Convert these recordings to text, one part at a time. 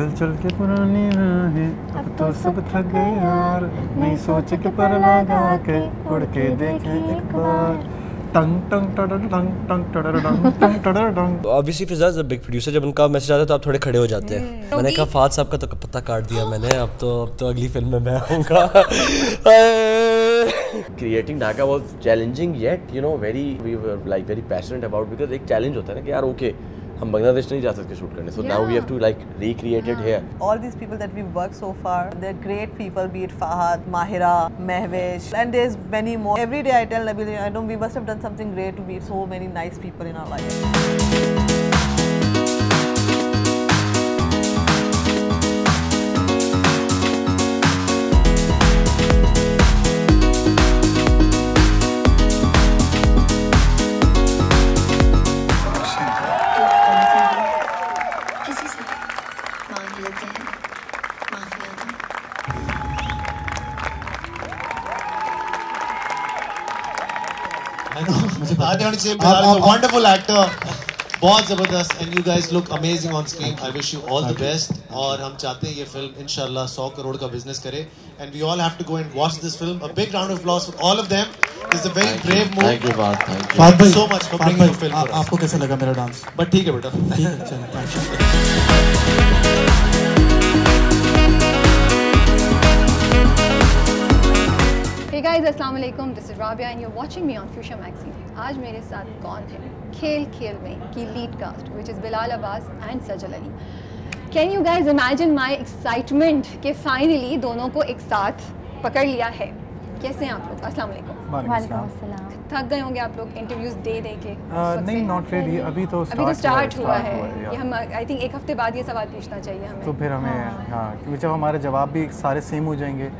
चल चल के पुरानी राहें। अब तो सब थक गए यार। नहीं सोच के पर लगा के उड़ के देखे एक बार। Obviously Fiza's a big producer जब उनका मैसेज आता है तो आप थोड़े खड़े हो जाते हैं। मैंने कहा फाद साहब का तो पत्ता काट दिया मैंने। अब तो अब तो अगली फ़िल्म में मैं आऊँगा। Creating Dhaka was challenging yet you know very we were like very passionate about because एक challenge होता है ना कि यार okay हम बांग्लादेश नहीं जा सकते शूट करने। So now we have to like recreated here all this people that we work so far they are great people be it Fahad Mahira Mehwish and there is many more everyday I tell Nabi I don't we must have done something great to meet so many nice people in our life मुझे बात नहीं होनी चाहिए Bilal is a wonderful actor बहुत ज़बरदस्त and you guys look amazing on screen I wish you all the best और हम चाहते हैं ये फ़िल्म इंशाल्लाह 100 करोड़ का बिज़नेस करे and we all have to go and watch this film a big round of applause for all of them it's a very brave move thank you Fahad thank you Thank you so much for bringing the film uh- for us आपको कैसा लगा मेरा dance but ठीक है बेटा ठीक है चलो thank you. Hey guys, अस्सलाम वालेकुम this is Rabia and you are watching me on future magazine आज मेरे साथ कौन है? खेल खेल में की lead cast which is Bilal Abbas and Sajal Ali. Can you guys imagine my excitement के फाइनली दोनों को एक साथ पकड़ लिया है? कैसे हैं आप लोग? अस्सलाम वालेकुम वालेकुम अस्सलाम। थक गए होंगे आप लोग इंटरव्यूज़ दे दे के। वक्त नहीं नॉट रियली अभी तो अभी तो स्टार्ट हुआ है ये हम आई थिंक एक हफ़्ते बाद ये सवाल पूछना चाहिए हमें। तो फिर हमें हाँ। क्योंकि जब हमारे जवाब भी सारे सेम हो जाएँगे।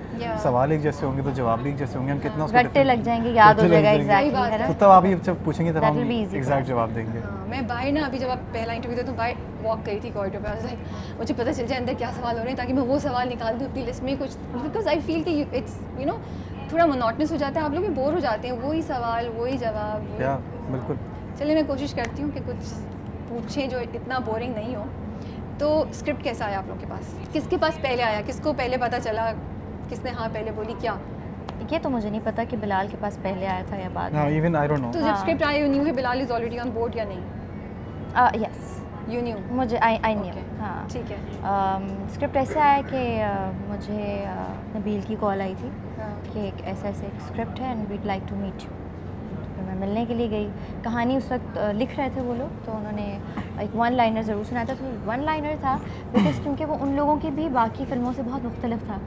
सवाल एक जैसे होंगे तो जवाब भी एक जैसे होंगे। हम कितना उसको रट्टे लग जाएँगे याद हो जाएगा एग्जैक्टली है तो तब आप ये जब पूछेंगे तब हम एग्जैक्ट जवाब देंगे। हाँ, मैं बाहर ना अभी जब आप पहला इंटरव्यू दे तो बाहर वॉक करी थी कॉरिडोर पे। लाइक मुझे पता चल जाए अंदर क्या सवाल हो रहे हैं ताकि मैं वो सवाल निकाल दूँ अपनी लिस्ट में कुछ बिकॉज़ आई फील कि इट्स यू नो थोड़ा मोनोटनस हो जाता है आप लोग भी बोर हो जाते हैं। वही सवाल वही जवाब वही- या बिल्कुल। चलिए मैं कोशिश करती हूँ कि कुछ पूछें जो इतना बोरिंग नहीं हो। तो स्क्रिप्ट कैसा आया आप लोग के पास? किसके पास पहले आया? किसको पहले पता चला? किसने हाँ पहले बोली क्या? ये तो मुझे नहीं पता कि बिलाल के पास पहले आया था या बाद इवन आई डोंट नो तो जब। स्क्रिप्ट आई यू न्यू है Bilal is already on board या नहीं? यस यू न्यू मुझे आई आई न्यू. हाँ। ठीक है। स्क्रिप्ट ऐसा आया कि मुझे नबील की कॉल आई थी हाँ। कि एक ऐसा ऐसे एक स्क्रिप्ट है and we'd like to meet you फिर मैं मिलने के लिए गई। कहानी उस वक्त लिख रहे थे वो लोग तो उन्होंने एक वन लाइनर ज़रूर सुनाया था। तो वन लाइनर था बिकॉज़ क्योंकि वो उन लोगों की भी बाकी फ़िल्मों से बहुत मुख्तलिफ़ था।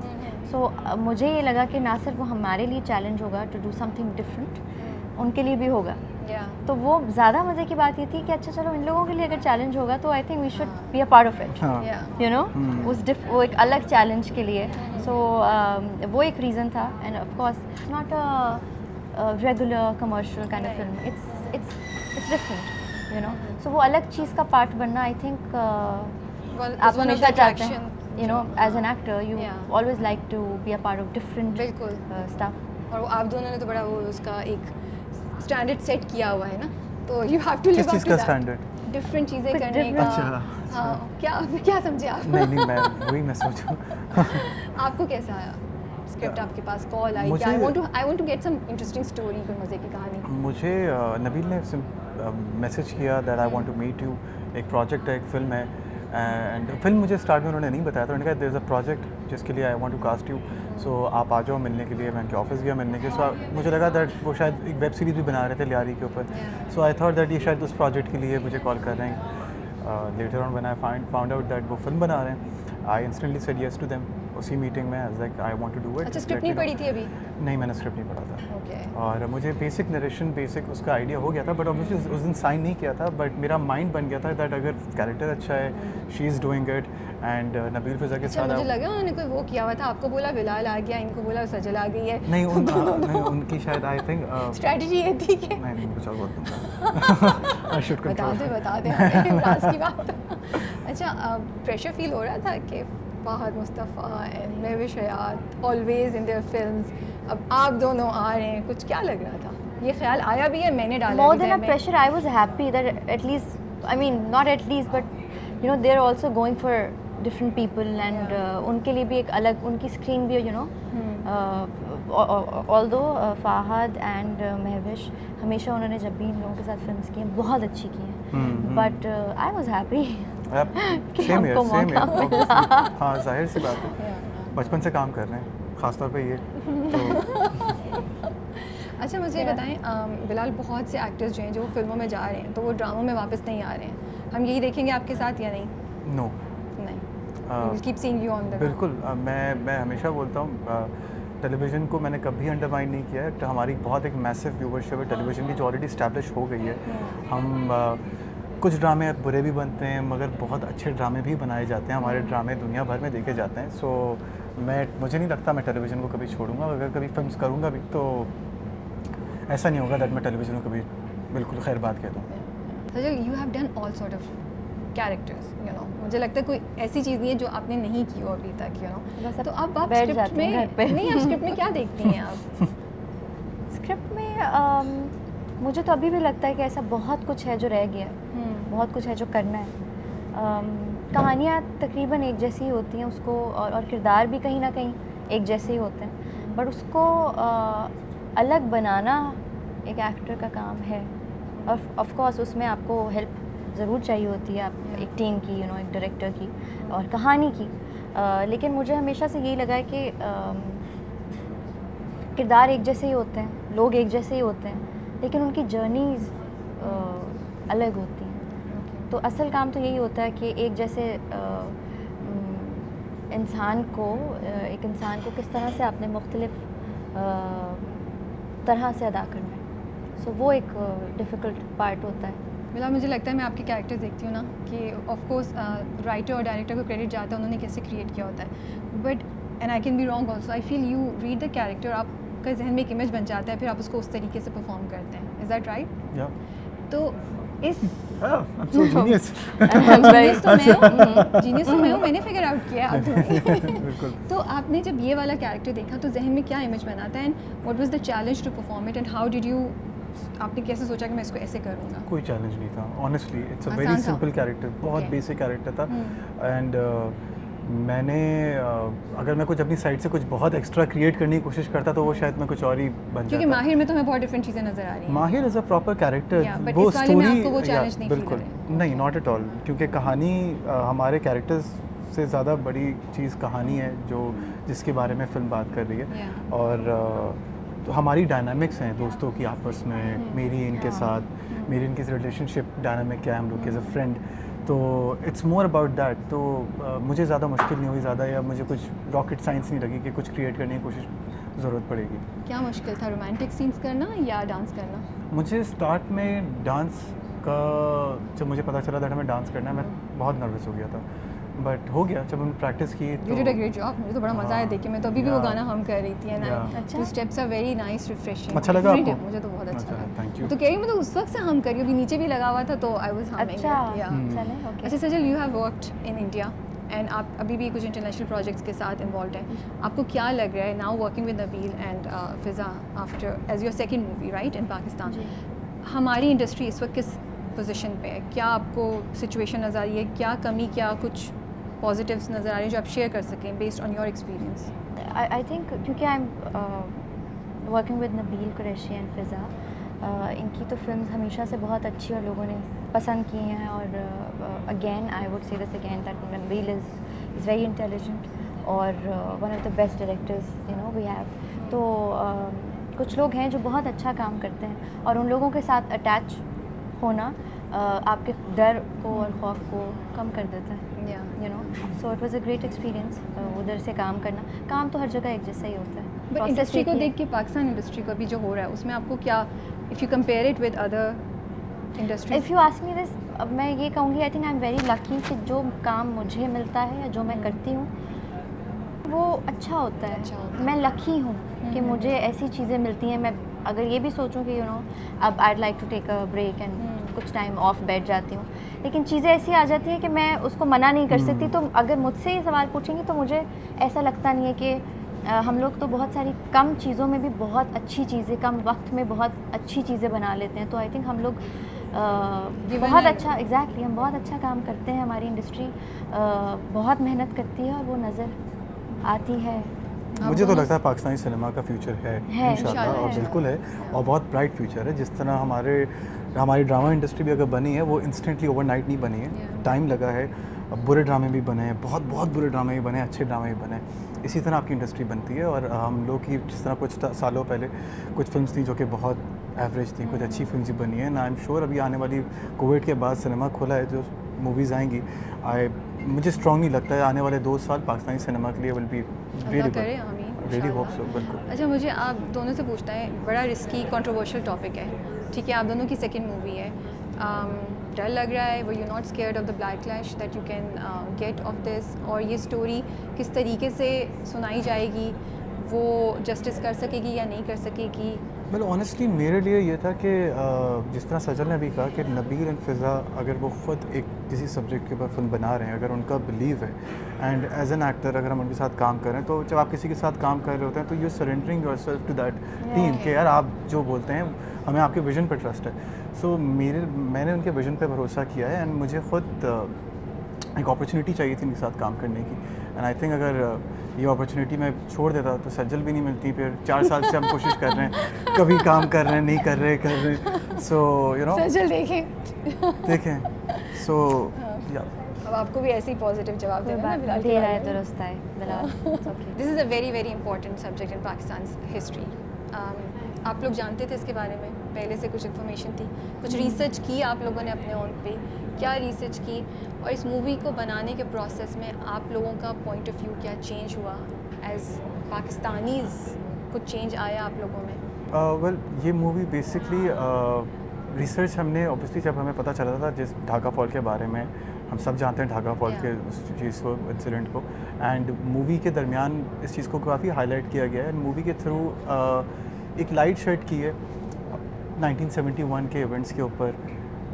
सो मुझे ये लगा कि ना सिर्फ़ वो हमारे लिए चैलेंज होगा टू डू समथिंग डिफरेंट उनके लिए भी होगा। या तो वो ज़्यादा मज़े की बात ये थी कि अच्छा चलो इन लोगों के लिए अगर चैलेंज होगा तो I think we should be a part of it हाँ। You know. उस डिफ वो एक अलग चैलेंज के लिए। सो वो एक रीज़न था। And of course not a regular commercial kind of film it's it's it's different you know so वो अलग चीज़ का पार्ट बनना आई थिंक आप one of हमेशा चाहते हैं you know as an actor you always like to be a part of different बिल्कुल। स्टफ़ और आप दोनों ने तो बड़ा वो उसका एक स्टैंडर्ड सेट किया हुआ है ना तो यू हैव टू किस लिव चीज़ का स्टैंडर्ड डिफरेंट चीज़ें करने का। अच्छा, हाँ क्या क्या समझे आप? नहीं नहीं मैं वही मैं सोचूं। आपको कैसा आया? स्क्रिप्ट आपके पास call I I want to I want to get some interesting story कोई मज़े की कहानी। मुझे नबील ने मैसेज किया that I want to meet you एक प्रोजेक्ट है एक फ़िल्म है। एंड फ़िल्म मुझे स्टार्ट में उन्होंने नहीं बताया था उन्होंने कहा देर इज़ अ प्रोजेक्ट जिसके लिए I want to cast you so आप आ जाओ मिलने के लिए मैं उनके ऑफ़िस गया मिलने के सो मुझे लगा दैट वो शायद एक वेब सीरीज़ भी बना रहे थे लियारी के ऊपर। सो आई थॉट दैट ये शायद उस प्रोजेक्ट के लिए मुझे कॉल कर रहे हैं। लेटर ऑन बनाए I find found out that वो फ़िल्म बना रहे हैं I instantly said yes to them उसी मीटिंग में as like I want to do it अच्छा स्क्रिप्ट नहीं पढ़ी थी अभी? नहीं मैंने स्क्रिप्ट नहीं पढ़ा था। ओके और मुझे बेसिक नरेशन बेसिक उसका आइडिया हो गया था बट ऑब्वियसली उस दिन साइन नहीं किया था बट मेरा माइंड बन गया था दैट अगर कैरेक्टर अच्छा है she is doing it and Nabeel Fiza के अच्छा साथ मुझे लगा उन्होंने कोई वो किया हुआ था आपको बोला बिलाल आ गया इनको बोला सजल आ गई है। नहीं उन नहीं उनकी शायद आई थिंक स्ट्रेटजी ये थी कि नहीं नहीं मुझे बोल दूँगा। आई शुड बता दे बता दे इमराज की बात। अच्छा प्रेशर फील हो रहा था कि Fahad Mustafa and Mehwish Hayat always in their films अब आप दोनों आ रहे हैं कुछ क्या लग रहा था? ये ख्याल आया भी है? मैंने डाला more भी than है a मैं- pressure i was happy that at least i mean not at least but you know they're also going for different people and उनके लिए भी एक अलग उनकी स्क्रीन भी यू नो ऑल दो फाहद एंड महविश हमेशा उन्होंने जब भी इन लोगों के साथ फ़िल्म की हैं बहुत अच्छी की हैं। But I was happy same है सेम है। हाँ ज़ाहिर सी बात है। बचपन से काम कर रहे हैं खासतौर पे ये तो अच्छा मुझे ये बताएँ बिलाल बहुत से एक्टर्स जो हैं जो फ़िल्मों में जा रहे हैं तो वो ड्रामों में वापस नहीं आ रहे हैं। हम यही देखेंगे आपके साथ या नहीं? नो नहीं। Keep seeing you on the बिल्कुल अ, मैं मैं हमेशा बोलता हूँ टेलीविज़न को मैंने कभी अंडरमाइन नहीं किया है। तो हमारी बहुत एक मैसिव व्यूवरशिप है। टेलीविज़न की जो ऑलरेडी स्टैब्लिश हो गई है। हम अ, कुछ ड्रामे बुरे भी बनते हैं मगर बहुत अच्छे ड्रामे भी बनाए जाते हैं हमारे ड्रामे दुनिया भर में देखे जाते हैं। सो मैं मुझे नहीं लगता मैं टेलीविज़न को कभी छोड़ूँगा अगर कभी फ़िल्म करूँगा भी तो ऐसा नहीं होगा दैट मैं टेलीविज़न को कभी बिल्कुल खैर बात कह दूँ। Sajal you have done all sort of characters you know मुझे लगता है कोई ऐसी चीज़ नहीं है जो आपने नहीं की हो अभी तक यू नो तो अब आप स्क्रिप्ट में नहीं आप स्क्रिप्ट में क्या देखती हैं आप? स्क्रिप्ट में अम, मुझे तो अभी भी लगता है कि ऐसा बहुत कुछ है जो रह गया है। बहुत कुछ है जो करना है। कहानियाँ तकरीबन एक जैसी होती हैं उसको और, और किरदार भी कहीं ना कहीं एक जैसे ही होते हैं। बट उसको अ, अलग बनाना एक एक्टर का काम है। और ऑफ़ कोर्स उसमें आपको हेल्प ज़रूर चाहिए होती है आप एक टीम की यू you नो know, एक डायरेक्टर की और कहानी की। अ, लेकिन मुझे हमेशा से यही लगा है कि किरदार एक जैसे ही होते हैं लोग एक जैसे ही होते हैं लेकिन उनकी जर्नीज अलग होती तो असल काम तो यही होता है कि एक जैसे इंसान को एक इंसान को किस तरह से आपने मुख्तलिफ़ तरह से अदा करना है। सो वो एक डिफ़िकल्ट पार्ट होता है। बिलाल मुझे लगता है मैं आपके कैरेक्टर देखती हूँ ना कि ऑफ़ कोर्स राइटर और डायरेक्टर को क्रेडिट जाता है उन्होंने कैसे क्रिएट किया होता है। But and I can be wrong also I feel you read the character आपका जहन में एक इमेज बन जाता है फिर आप उसको उस तरीके से परफॉर्म करते हैं। इज़ दैट राइट तो इस जीनियस जीनियस तो मैं हूँ जीनियस तो मैं हूँ मैंने figure out किया है, तो बिल्कुल। तो आपने जब ये वाला कैरेक्टर देखा तो जहन में क्या इमेज बनाता है and what was the challenge to perform it and how did you आपने कैसे सोचा कि मैं इसको ऐसे करूँगा? कोई चैलेंज नहीं था honestly it's a very. Simple character बहुत. बेसिक कैरेक्टर था। हम्म। एंड मैंने अगर मैं कुछ अपनी साइड से कुछ बहुत एक्स्ट्रा क्रिएट करने की कोशिश करता तो वो शायद मैं कुछ और ही बन क्योंकि माहिर में तो हमें बहुत डिफरेंट चीज़ें नज़र आ रही हैं। Mahir is a proper character वो स्टोरी आपको वो challenge नहीं feel बिल्कुल। नहीं नॉट एट ऑल क्योंकि कहानी हमारे कैरेक्टर्स से ज़्यादा बड़ी चीज़ कहानी है जो जिसके बारे में फ़िल्म बात कर रही है। और तो हमारी डायनामिक्स हैं दोस्तों की आपस में हम्म। मेरी इनके साथ। मेरी इनकी रिलेशनशिप डायनामिक क्या है हम लोग एज अ फ्रेंड तो इट्स मोर अबाउट दैट तो uh, मुझे ज़्यादा मुश्किल नहीं हुई ज़्यादा या मुझे कुछ रॉकेट साइंस नहीं लगी कि कुछ क्रिएट करने की कोशिश ज़रूरत पड़ेगी। क्या मुश्किल था रोमांटिक सीन्स करना या डांस करना? मुझे स्टार्ट में डांस का जब मुझे पता चला था मैं डांस करना है मैं बहुत नर्वस हो गया था। बट हो गया जब हमने प्रैक्टिस की तो you did a great job मुझे तो बड़ा मज़ा आया हाँ, देख के। मैं तो अभी भी वो गाना हम कर रही थी एंड. अच्छा। The steps are very nice refreshing अच्छा लगा आपको? मुझे तो बहुत अच्छा अच्छा, लगा। thank you. तो कह रही मैं तो उस वक्त से हम कर रही हूँ अभी नीचे भी लगा हुआ था तो आई वाज हमिंग अच्छा या। ओके अच्छा Sajal you have worked in India and आप अभी भी कुछ इंटरनेशनल प्रोजेक्ट्स के साथ इन्वॉल्व हैं। आपको क्या लग रहा है now working with Nabeel and Fiza after as your second movie right in Pakistan हमारी इंडस्ट्री इस वक्त किस पोजीशन पे है? क्या आपको सिचुएशन नज़र आ रही है? क्या कमी क्या कुछ पॉजिटिव्स नज़र आ रही है जो आप शेयर कर सकें based on your experience I think क्योंकि I am working with Nabeel Qureshi and Fiza इनकी तो फ़िल्म हमेशा से बहुत अच्छी और लोगों ने पसंद की हैं और again I would say this again that Nabeel is is very intelligent और one of the best directors you know we have तो uh, कुछ लोग हैं जो बहुत अच्छा काम करते हैं और उन लोगों के साथ अटैच होना आपके डर को और खौफ को कम कर देता है you know so it was a great experience उधर से काम करना। काम तो हर जगह एक जैसा ही होता है। बट इंडस्ट्री को। देख के पाकिस्तान इंडस्ट्री का भी जो हो रहा है उसमें आपको क्या if you compare it with other industry if you ask me this अब मैं ये कहूँगी I think I am very lucky कि जो काम मुझे मिलता है या जो मैं करती हूँ वो अच्छा होता है। अच्छा होता है। मैं लकी हूँ। कि हम्म। मुझे ऐसी चीज़ें मिलती हैं मैं अगर ये भी सोचूं कि यू नो अब I like to take a break and hmm. कुछ टाइम ऑफ़ बैठ जाती हूँ। लेकिन चीज़ें ऐसी आ जाती हैं कि मैं उसको मना नहीं कर सकती। तो अगर मुझसे ये सवाल पूछेंगे तो मुझे ऐसा लगता नहीं है कि अ, हम लोग तो बहुत सारी कम चीज़ों में भी बहुत अच्छी चीज़ें कम वक्त में बहुत अच्छी चीज़ें बना लेते हैं। तो आई थिंक हम लोग बहुत अच्छा एग्जैक्टली exactly, हम बहुत अच्छा काम करते हैं हमारी इंडस्ट्री बहुत मेहनत करती है और वो नज़र आती है। मुझे तो लगता है पाकिस्तानी सिनेमा का फ्यूचर है, है इंशाल्लाह और बिल्कुल है और बहुत ब्राइट फ्यूचर है। जिस तरह हमारे हमारी ड्रामा इंडस्ट्री भी अगर बनी है वो इंस्टेंटली ओवरनाइट नहीं बनी है। टाइम लगा है बुरे ड्रामे भी बने हैं बहुत बहुत बुरे ड्रामे भी बने हैं अच्छे ड्रामे भी बने हैं। इसी तरह आपकी इंडस्ट्री बनती है और हम लोग की जिस तरह कुछ सालों पहले कुछ फ़िल्म थी जो कि बहुत एवरेज थी कुछ अच्छी फ़िल्म भी बनी है। ना आई एम श्योर अभी आने वाली कोविड के बाद सिनेमा खुला है जो मूवीज़ आएँगी आई मुझे स्ट्रॉन्गली लगता है आने वाले दो साल पाकिस्तानी सिनेमा के लिए विल बी बिल्कुल। अच्छा मुझे आप दोनों से पूछना है बड़ा रिस्की कंट्रोवर्शियल टॉपिक है। ठीक है आप दोनों की सेकंड मूवी है। Um, डर लग रहा है वो you not scared of the black clash that you can get off this और ये स्टोरी किस तरीके से सुनाई जाएगी? वो जस्टिस कर सकेगी या नहीं कर सकेगी? वेल ऑनेस्टली मेरे लिए ये था कि जिस तरह सजल ने अभी कहा कि नबीर एंड फ़िज़ा अगर वो ख़ुद एक किसी सब्जेक्ट के ऊपर फ़िल्म बना रहे हैं अगर उनका बिलीव है एंड एज एन एक्टर अगर हम उनके साथ काम कर रहे हैं तो जब आप किसी के साथ काम कर रहे होते हैं तो you surrendering yourself to that team कि यार आप जो बोलते हैं हमें आपके विजन पर ट्रस्ट है। सो so, मेरे मैंने उनके विजन पर भरोसा किया है एंड मुझे ख़ुद एक अपॉर्चुनिटी चाहिए थी उनके साथ काम करने की। एंड आई थिंक अगर ये अपॉर्चुनिटी मैं छोड़ देता तो सज्जल भी नहीं मिलती फिर चार साल से हम कोशिश कर रहे हैं कभी काम कर रहे हैं नहीं कर रहे कर रहे सो यू नो सज्जल देखें। देखें। सो या अब आपको भी ऐसे ही पॉजिटिव जवाब देना है बिलाल दे रहा है दुरुस्त है Bilal. This is a very very important subject in Pakistan history आप लोग जानते थे इसके बारे में? पहले से कुछ इन्फॉर्मेशन थी। कुछ रिसर्च की आप लोगों ने अपने ओन पे। क्या रिसर्च की? और इस मूवी को बनाने के प्रोसेस में आप लोगों का पॉइंट ऑफ़ व्यू क्या चेंज हुआ? एज पाकिस्तानीज कुछ चेंज आया आप लोगों में? वेल uh, ये मूवी बेसिकली रिसर्च हमने ऑब्वियसली जब हमें पता चला था जिस ढाका फॉल के बारे में हम सब जानते हैं ढाका फॉल के उस चीज़ को इंसिडेंट को। एंड मूवी के दरमियान इस चीज़ को काफ़ी हाईलाइट किया गया है। एंड मूवी के थ्रू uh, एक लाइट शेड की है। 1971 के इवेंट्स के ऊपर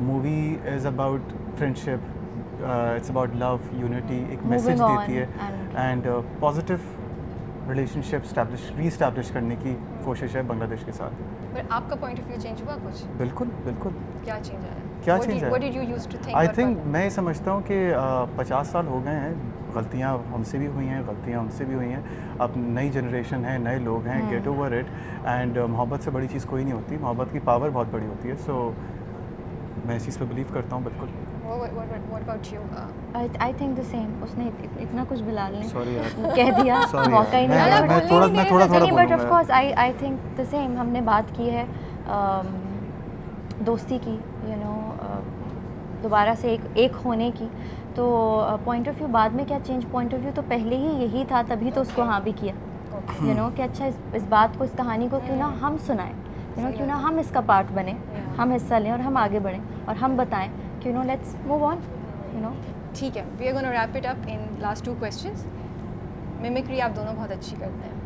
movie is about friendship it's about love unity एक मैसेज देती है and positive relationship establish reestablish करने की कोशिश है बांग्लादेश के साथ। पर आपका पॉइंट ऑफ़ व्यू चेंज हुआ कुछ? बिल्कुल बिल्कुल। क्या चेंज आया? क्या चेंज है आई थिंक मैं समझता हूँ कि पचास साल हो गए हैं गलतियाँ हमसे भी हुई हैं गलतियाँ उनसे भी हुई हैं। अब नई जनरेशन है नए लोग हैं गेट ओवर इट एंड मोहब्बत से बड़ी चीज़ कोई नहीं होती। मोहब्बत की पावर बहुत बड़ी होती है सो so, मैं इस चीज़ पर बिलीव करता हूँ बिल्कुल। आई थिंक द सेम उसने इतना कुछ बिलाल ने कह दिया मौका ही नहीं मैं- मिला। मैं थोड़ा मैं थोड़ा थोड़ा but of course I I think the same हमने बात की है um, दोस्ती की यू नो दोबारा से एक एक होने की। तो पॉइंट ऑफ़ व्यू बाद में क्या चेंज पॉइंट ऑफ़ व्यू तो पहले ही यही था तभी तो उसको हाँ भी किया। यू नो कि अच्छा इस, इस बात को इस कहानी को क्यों ना हम सुनाएँ। यू नो क्यों ना हम इसका पार्ट बने हम हिस्सा लें और हम आगे बढ़ें और हम बताएँ कि you know let's move on you know ठीक है we are gonna wrap it up in last two questions mimicry आप दोनों बहुत अच्छी करते हैं।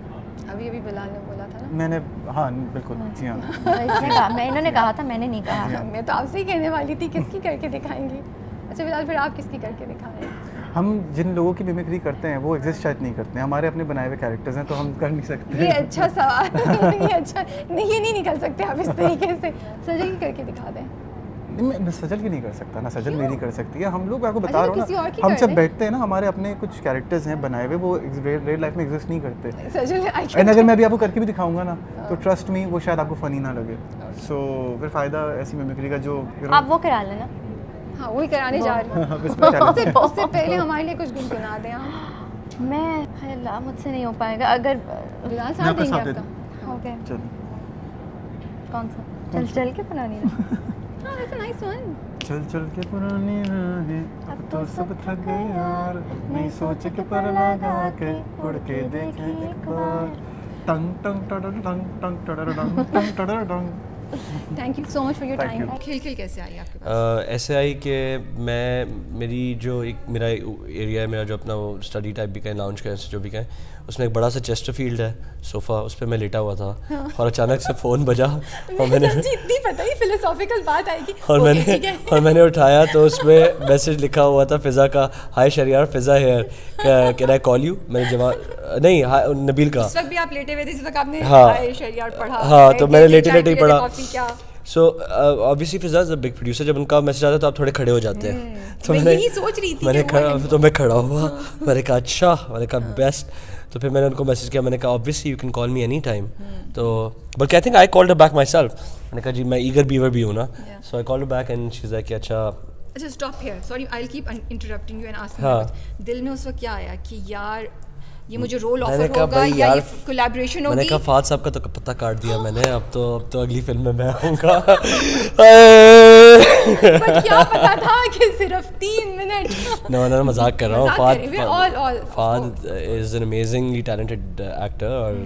अभी अभी बिलाल ने बोला था ना? मैंने हाँ बिल्कुल जी हाँ। इसने कहा मैं इन्होंने कहा था मैंने नहीं कहा। मैं तो आपसे ही कहने वाली थी किसकी करके दिखाएँगी? अच्छा बिलाल फिर आप किसकी करके दिखाएँ? हम जिन लोगों की मिमिक्री करते हैं वो एग्जिस्ट शायद नहीं करते हैं। हमारे अपने बनाए हुए कैरेक्टर्स हैं तो हम कर नहीं सकते। ये अच्छा सवाल। ये अच्छा नहीं ये नहीं निकल सकते आप इस तरीके से। सजल की करके दिखा दें। नहीं, मैं सजल की नहीं कर सकता ना सजल मेरी कर सकती है। हम लोग आपको अच्छा, बता रहा हूँ हम जब बैठते हैं ना हमारे अपने कुछ कैरेक्टर्स हैं बनाए हुए वो रियल लाइफ में एग्जिस्ट नहीं करते। सजल एंड अगर मैं अभी आपको करके भी दिखाऊँगा ना तो ट्रस्ट मी वो शायद आपको फनी ना लगे। सो फिर फ़ायदा ऐसी मिमिक्री का जो आप वो करा लेना। हाँ वही कराने जा रही हूँ। अब इसमें उससे उससे पहले हमारे लिए कुछ गुनगुना दें आप। मैं अल्लाह मुझसे नहीं हो पाएगा अगर बिलाल साथ देंगे आपका। ओके चल। कौन सा? चल चल के बनानी है हाँ दैट्स अ नाइस वन चल चल के पुरानी राहें। अब तो सब थक गए यार। नहीं सोच के पर लगा के उड़ के देखे एक बार टंग टंग टडर टंग टंग टडर टंग टंग टडर टंग thank you so much for your time खेल खेल कैसे आई आपके पास? ऐसे आई कि मैं मेरी जो एक मेरा एरिया है मेरा जो अपना वो स्टडी टाइप भी कहें लॉन्च कहें जो भी कहें उसमें एक बड़ा सा चेस्टर फ़ील्ड है सोफ़ा उस पर मैं लेटा हुआ था। और अचानक से फ़ोन बजा और मैंने इतनी पता ही फिलोसॉफिकल बात आएगी। और मैंने और मैंने उठाया तो उसमें मैसेज लिखा हुआ था फिज़ा का hi Shahryar Fiza here can I call you मैंने जवाब नहीं हाय नबील का. वक्त भी आप लेटे हुए थे वक्त आपने हाँ। हाय शरियार पढ़ा। हाँ, तो मैंने लेटे-लेटे ही पढ़ा। So obviously Fiza's a big producer जब उनका मैसेज आता है तो आप थोड़े खड़े हो जाते हैं। तो मैं मैंने सोच रही थी मैंने हाँ। खड़ा तो मैं खड़ा हुआ मैंने कहा अच्छा मैंने कहा बेस्ट तो फिर मैंने उनको मैसेज किया मैंने कहा obviously you can call me any time. तो बल्कि I think I called back myself मैंने कहा जी मैं ईगर बीवर भी हूँ ना. So I called back and she like अच्छा. अच्छा stop here sorry I will keep interrupting you and asking. दिल में उस वक्त क्या आया कि यार ये मुझे रोल ऑफ़र होगा या ये कोलैबोरेशन होगी मैंने कहा फाद साहब का तो पता काट दिया मैंने अब तो अब तो अगली फ़िल्म में मैं आऊँगा. बट क्या पता था कि सिर्फ़ तीन मिनट No, no, मज़ाक कर रहा हूँ मज़ाक फाद हूँ, is an amazingly talented uh, actor और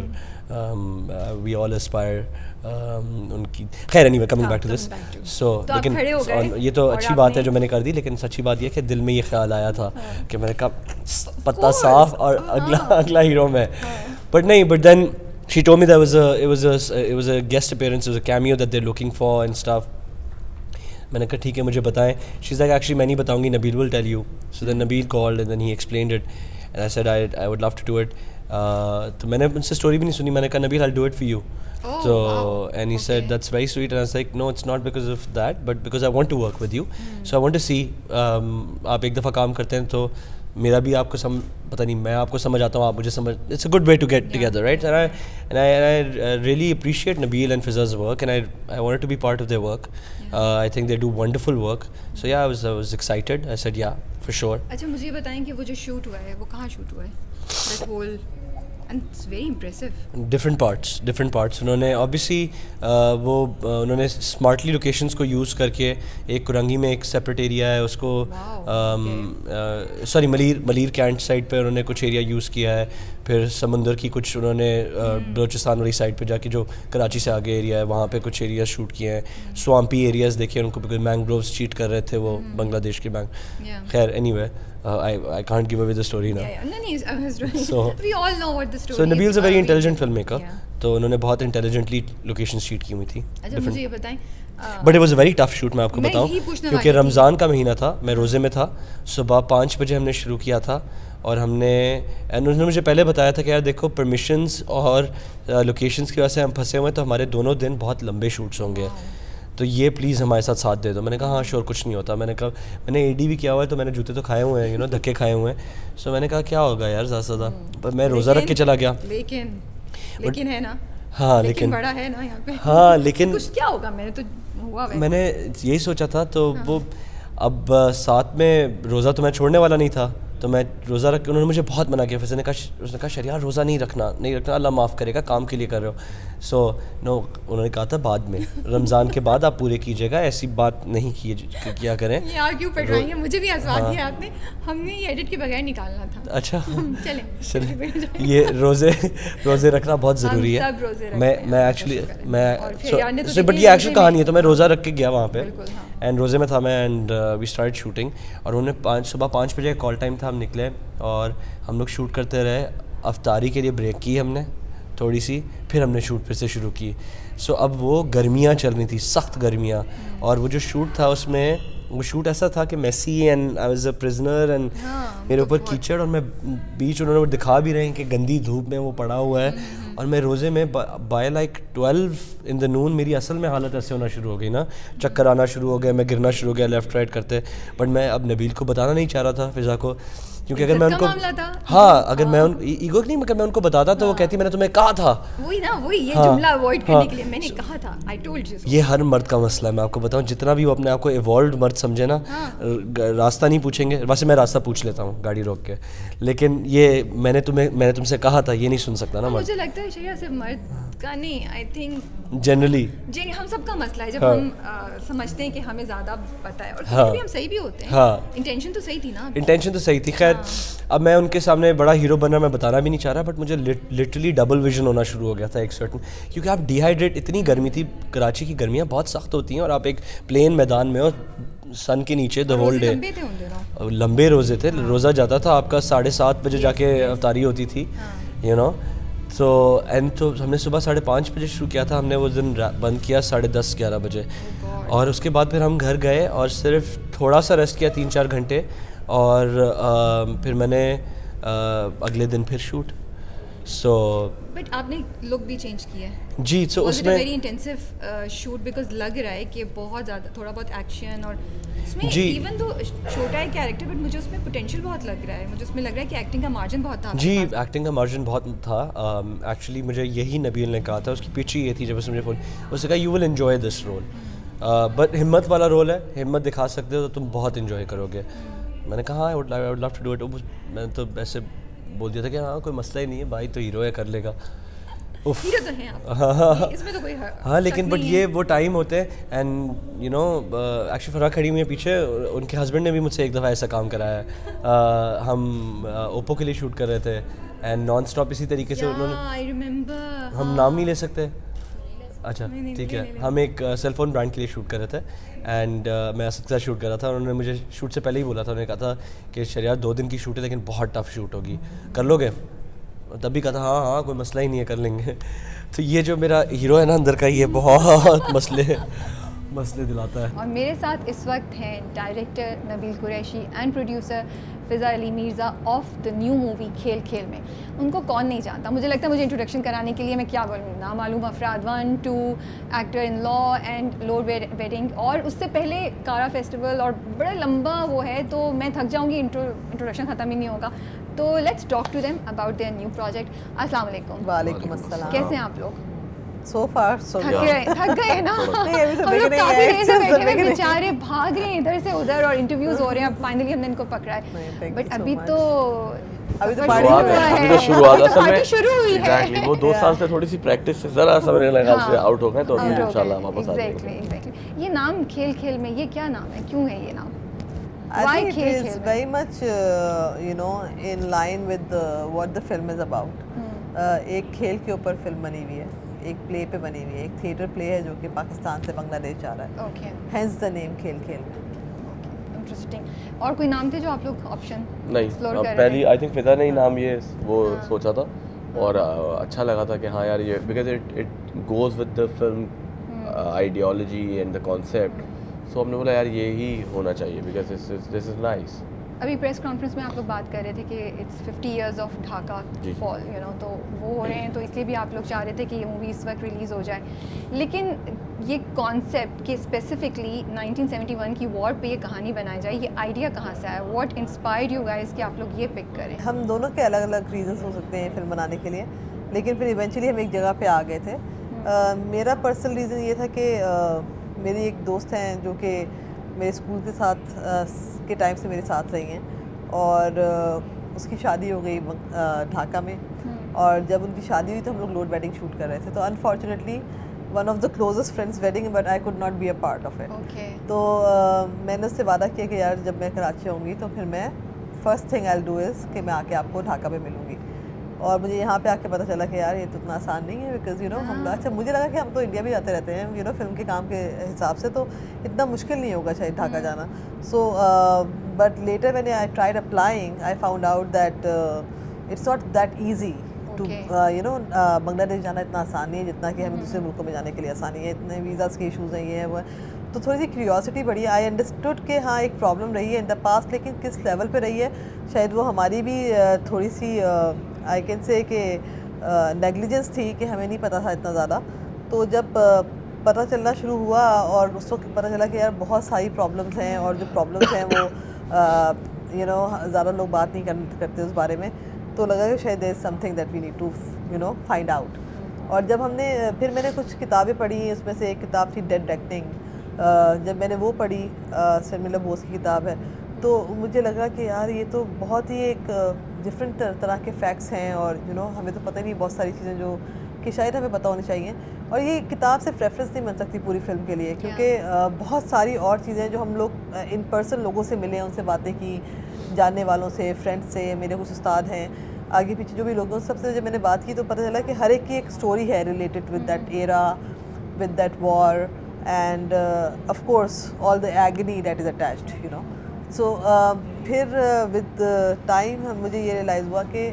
Hmm. um, uh, all aspire um, उनकी खैर हाँ, coming back to- so तो आप लेकिन हो ये तो अच्छी बात है जो मैंने कर दी लेकिन सच्ची बात ये है कि दिल में ये ख्याल आया था कि मैंने कहा पत्ता साफ़ और हाँ। अगला अगला हीरो मैं बट नहीं but then she told me that was a it was a it was a guest appearance it was a cameo that they're looking for and stuff मैंने कहा ठीक है मुझे बताएँ. शीज़ लाइक एक्चुअली मैं नहीं बताऊँगी Nabeel will tell you so then Nabeel called and then he explain it and I said I I would love to do it तो मैंने उनसे स्टोरी भी नहीं सुनी मैंने कहा Nabeel I do it for you so so wow. and he said sweet that's very sweet. And I was like no it's not because of that but because I want to work with you. See so I want to see um, आप एक दफ़ा काम करते हैं तो मेरा भी आपको सम पता नहीं मैं आपको समझ आता हूँ आप मुझे समझ it's a good way to get together right and I and I and I really appreciate Nabeel and Fiza's work and I I wanted to be part of their work I think they do wonderful work so yeah I was I was excited I said yeah for sure अच्छा मुझे बताएँ कि वो जो shoot हुआ है वो कहाँ शूट हुआ है? That whole very impressive different parts उन्होंने ऑब्वियसली वो uh, उन्होंने स्मार्टली लोकेशंस को यूज़ करके एक कुरंगी में एक सेपरेट एरिया है उसको sorry Malir Malir Cantt side पे उन्होंने कुछ एरिया यूज़ किया है। फिर समंदर की कुछ उन्होंने uh, बलोचिस्तान वाली साइड पे जाके जो कराची से आगे एरिया है वहाँ पे कुछ एरिया शूट किए हैं। स्वाम्पी एरियाज़ देखे उनको बिकॉज़ मैंग्रोव्स चीट कर रहे थे वो बांग्लादेश के बैंक खैर anyway I I can't give away the story ना Yeah, yeah. No, no, I was doing. So- we all know what the story so is. Nabeel is a very Uh, filmmaker Yeah. तो उन्होंने बहुत intelligently location shoot की हुई थी uh, but it was very tough shoot मैं आपको बताऊँ क्योंकि। रमज़ान का महीना था मैं रोज़े में था सुबह पाँच बजे हमने शुरू किया था और हमने उन्होंने मुझे पहले बताया था कि यार देखो परमिशंस और लोकेशंस की वजह से हम फंसे हुए हैं तो हमारे दोनों दिन बहुत लंबे शूट्स होंगे तो ये प्लीज़ हमारे साथ साथ दे दो। मैंने कहा हाँ श्योर कुछ नहीं होता। मैंने कहा मैंने एडी भी किया हुआ है तो मैंने जूते तो खाए हुए हैं यू नो धक्के खाए हुए हैं। सो मैंने कहा क्या होगा यार ज़्यादा से ज़्यादा पर मैं रोज़ा रख के चला गया। लेकिन लेकिन है ना? हाँ, लेकिन लेकिन- बड़ा है ना यहाँ पे। हाँ, लेकिन- कुछ क्या होगा? मैंने तो हुआ मैंने यही सोचा था तो हाँ। वो अब साथ में रोज़ा तो मैं छोड़ने वाला नहीं था। तो मैं रोज़ा रख उन्होंने मुझे बहुत मना किया। फिर उसने कहा उसने कहा शरिया रोज़ा नहीं रखना नहीं रखना अल्लाह माफ़ करेगा काम के लिए कर रहे हो। सो नो उन्होंने कहा था बाद में रमज़ान के बाद आप पूरे कीजिएगा ऐसी बात नहीं की किया करें। ये आर्ग्यू पड़ रही है मुझे भी हाँ। दिया आपने। हमने ये एडिट के बगैर निकालना था। अच्छा। चलें चलिए ये रोज़े रोज़े रखना बहुत ज़रूरी है। मैं मैं एक्चुअली मैं ने तो ये एक्चुअल कहानी है तो मैं रोज़ा रख के गया वहाँ पे। बिल्कुल, हाँ। एंड रोज़े में था मैं एंड वी स्टार्ट शूटिंग और उन्होंने पाँच सुबह पाँच बजे कॉल टाइम था हम निकले और हम लोग शूट करते रहे। अफ्तारी के लिए ब्रेक की हमने थोड़ी सी फिर हमने शूट फिर से शुरू की। सो so, अब वो गर्मियाँ चल रही थी सख्त गर्मियाँ। और वो जो शूट था उसमें वो शूट ऐसा था कि messy and I was a prisoner and मेरे ऊपर कीचड़ और मैं बीच उन्होंने वो दिखा भी रहे हैं कि गंदी धूप में वो पड़ा हुआ है। और मैं रोज़े में by like twelve in the noon मेरी असल में हालत ऐसे होना शुरू हो गई ना। चक्कर आना शुरू हो गया मैं गिरना शुरू हो गया लेफ़्ट राइट करते। बट मैं अब नबील को बताना नहीं चाह रहा था फिज़ा को। क्योंकि अगर मैं उनको हाँ अगर मैं उन ईगो नहीं मगर मैं उनको बताता तो वो कहती मैंने तुम्हें कहा था। वही ना वही ये हाँ, जुमला अवॉइड करने हाँ। के लिए मैंने कहा था। आई टोल्ड यू ये हर मर्द का मसला है मैं आपको बताऊँ जितना भी वो अपने आप को इवॉल्व मर्द समझे ना हाँ। रास्ता नहीं पूछेंगे। वैसे मैं रास्ता पूछ लेता हूँ गाड़ी रोक के। लेकिन ये मैंने तुम्हें मैंने तुमसे कहा था ये नहीं सुन सकता ना मुझे लगता है शैया सिर्फ़ मर्द का नहीं आई थिंक जनरली जी हम सबका मसला है जब हाँ। हम आ, समझते हैं कि हमें ज़्यादा पता है। और हाँ। भी हम सही भी होते हैं। हाँ। इंटेंशन तो सही थी ना। इंटेंशन तो सही थी। खैर अब मैं उनके सामने बड़ा हीरो बनना मैं बताना भी नहीं चाह रहा बट मुझे लिटरली डबल विजन होना शुरू हो गया था एक सर्टन क्योंकि आप डिहाइड्रेट इतनी गर्मी थी कराची की गर्मियाँ बहुत सख्त होती हैं और आप एक प्लेन मैदान में हो सन के नीचे द होल डे लंबे रोज़े थे रोज़ा जाता था आपका साढ़े सात बजे जाके अवतारी होती थी यू नो तो एंड तो हमने सुबह साढ़े पाँच बजे शुरू किया था हमने वो दिन बंद किया साढ़े दस ग्यारह बजे। और उसके बाद फिर हम घर गए और सिर्फ़ थोड़ा सा रेस्ट किया तीन चार घंटे और अ, फिर मैंने अ, अगले दिन फिर शूट। सो बट आपने लुक भी चेंज किया है। जी so it a very shoot because लग रहा है कि बहुत ज़्यादा थोड़ा बहुत एक्शन और उसमें जी। इवन तो छोटा है कैरेक्टर बट मुझे उसमें पोटेंशियल बहुत लग रहा है। मुझे उसमें लग रहा है कि एक्टिंग का मार्जिन बहुत था जी एक्टिंग का मार्जिन बहुत था। एक्चुअली मुझे यही नबील ने कहा था उसकी पिच ये थी जब उसने मुझे फ़ोन उसने कहा you will enjoy this role but हिम्मत वाला रोल है। हिम्मत दिखा सकते हो तो तुम बहुत इन्जॉय करोगे। मैंने कहा I would I would love to do it मैंने तो ऐसे बोल दिया था कि हाँ कोई मसला ही नहीं है भाई तो हीरो है कर लेगा. उफ। हीरो तो हैं आप। हाँ हाँ। इसमें तो कोई ह- हाँ लेकिन बट ये वो टाइम होते हैं and you know actually Farah खड़ी हुई है पीछे उनके हस्बैंड ने भी मुझसे एक दफ़ा ऐसा काम कराया है। Uh, हम ओप्पो के लिए शूट कर रहे थे एंड नॉन स्टॉप इसी तरीके से उन्होंने हम नाम नहीं ले सकते। अच्छा ठीक है। हम एक सेल फ़ोन ब्रांड के लिए शूट कर रहे थे एंड मैं असद के साथ शूट कर रहा था उन्होंने मुझे शूट से पहले ही बोला था उन्होंने कहा था कि शरियार दो दिन की शूट है लेकिन बहुत टफ शूट होगी। कर लोगे? तब भी कहा था हाँ हाँ कोई मसला ही नहीं है कर लेंगे। तो ये जो मेरा हीरो है ना अंदर का ये बहुत मसले मसले दिलाता है। और मेरे साथ इस वक्त हैं director Nabeel Qureshi and producer Fiza Ali Mirza of the new movie Khel Khel में। उनको कौन नहीं जानता? मुझे लगता है मुझे इंट्रोडक्शन कराने के लिए मैं क्या बोलूँ? ना मालूम अफराद one two actor in law and load wedding और उससे पहले कारा फेस्टिवल और बड़ा लंबा वो है तो मैं थक जाऊँगी इंट्रो इंट्रोडक्शन ख़त्म ही नहीं होगा। तो let's talk to them about their new project अस्सलाम वालेकुम वालेकुम अस्सलाम। कैसे हैं आप लोग? सो फार सो थक गए थक गए ना? तो हम लोग काफ़ी है, देर से बैठे हुए बेचारे भाग रहे हैं इधर से उधर और इंटरव्यूज़ हो रहे हैं अब फाइनली हमने इनको पकड़ा है। बट अभी तो अभी तो शुरुआत है। अभी तो शुरुआत तो असल में शुरू हुई है। वो दो साल से थोड़ी सी प्रैक्टिस से जरा सा मेरे से हाँ। आउट हो गए तो अभी इंशाल्लाह। वापस आ जाएँगे. ये नाम खेल खेल में ये क्या नाम है? क्यों है ये नाम? I Why think it is very much, uh, you know, in line with the, what the film is about. Hmm. Uh, एक खेल के ऊपर फ़िल्म बनी हुई है। एक प्ले पे बनी हुई है। एक थिएटर प्ले है जो कि पाकिस्तान से बांग्लादेश जा रहा है। ओके हेंस द नेम खेल खेल इंटरेस्टिंग और कोई नाम थे जो आप लोग ऑप्शन नहीं पहली आई थिंक फिदा ने ही नाम ये वो हाँ। सोचा था और अच्छा लगा था कि हाँ यार ये because it it goes with the film. Ideology and the concept so हमने बोला यार ये ही होना चाहिए because this is this is nice अभी प्रेस कॉन्फ्रेंस में आप लोग बात कर रहे थे कि it's 50 years of Dhaka fall you know तो वो हो रहे हैं तो इसलिए भी आप लोग चाह रहे थे कि ये मूवी इस वक्त रिलीज़ हो जाए। लेकिन ये कॉन्सेप्ट कि स्पेसिफिकली 1971 की वॉर पे ये कहानी बनाई जाए ये आइडिया कहाँ से आया? व्हाट इंस्पायर्ड यू गाइस कि आप लोग ये पिक करें? हम दोनों के अलग अलग रीजंस हो सकते हैं फ़िल्म बनाने के लिए लेकिन फिर इवेंचुअली हम एक जगह पे आ गए थे। अ, मेरा पर्सनल रीज़न ये था कि अ, मेरी एक दोस्त हैं जो कि मेरे स्कूल के साथ के टाइम से मेरे साथ रही हैं और उसकी शादी हो गई ढाका में और जब उनकी शादी हुई तो हम लोग लोड वेडिंग शूट कर रहे थे। तो unfortunately one of the closest friends wedding but I could not be a part of it तो अ, मैंने उससे वादा किया कि यार जब मैं कराची आऊँगी तो फिर मैं first thing I do is कि मैं आके आपको ढाका में मिलूँगी। और मुझे यहाँ पे आके पता चला कि यार ये तो इतना आसान नहीं है बिकॉज़ यू नो हम अच्छा मुझे लगा कि हम तो इंडिया भी जाते रहते हैं यू नो फ़िल्म के काम के हिसाब से तो इतना मुश्किल नहीं होगा शायद ढाका जाना। सो बट लेटर मैंने I tried applying I found out that it's not that easy to you know Bangladesh जाना इतना आसान नहीं है जितना कि हमें दूसरे मुल्कों में जाने के लिए आसानी है। इतने वीज़ाज़ के इशूज़ हैं ये है वो तो थोड़ी सी क्यूरियोसिटी बढ़ी। आई अंडरस्टूड कि हाँ एक प्रॉब्लम रही है इन द पास्ट लेकिन किस लेवल पे रही है शायद वो हमारी भी थोड़ी सी आई कैन से कि नेगलिजेंस थी कि हमें नहीं पता था इतना ज़्यादा। तो जब पता चलना शुरू हुआ और उस वक्त पता चला कि यार बहुत सारी प्रॉब्लम्स हैं और जो प्रॉब्लम्स हैं वो यू नो ज़्यादा लोग बात नहीं कर, करते उस बारे में तो लगा कि शायद there something that we need to you know find out और जब हमने फिर मैंने कुछ किताबें पढ़ी उसमें से एक किताब थी डेड एक्टिंग जब मैंने वो पढ़ी शर्मिला बोस की किताब है तो मुझे लगा कि यार ये तो बहुत ही एक डिफरेंट तरह के फैक्ट्स हैं और यू you नो know, हमें तो पता ही नहीं बहुत सारी चीज़ें जो कि शायद हमें पता होनी चाहिए। और ये किताब सिर्फ़ रेफरेंस नहीं बन सकती पूरी फ़िल्म के लिए क्योंकि बहुत सारी और चीज़ें जो हम लोग इन पर्सन लोगों से मिले उनसे बातें की जानने वालों से फ्रेंड्स से मेरे कुछ उस्ताद हैं आगे पीछे जो भी लोग हैं सबसे जब मैंने बात की तो पता चला कि हर एक की एक स्टोरी है related with that era with that war and of course all the agony that is attached you know so फिर विद टाइम मुझे ये रियलाइज़ हुआ कि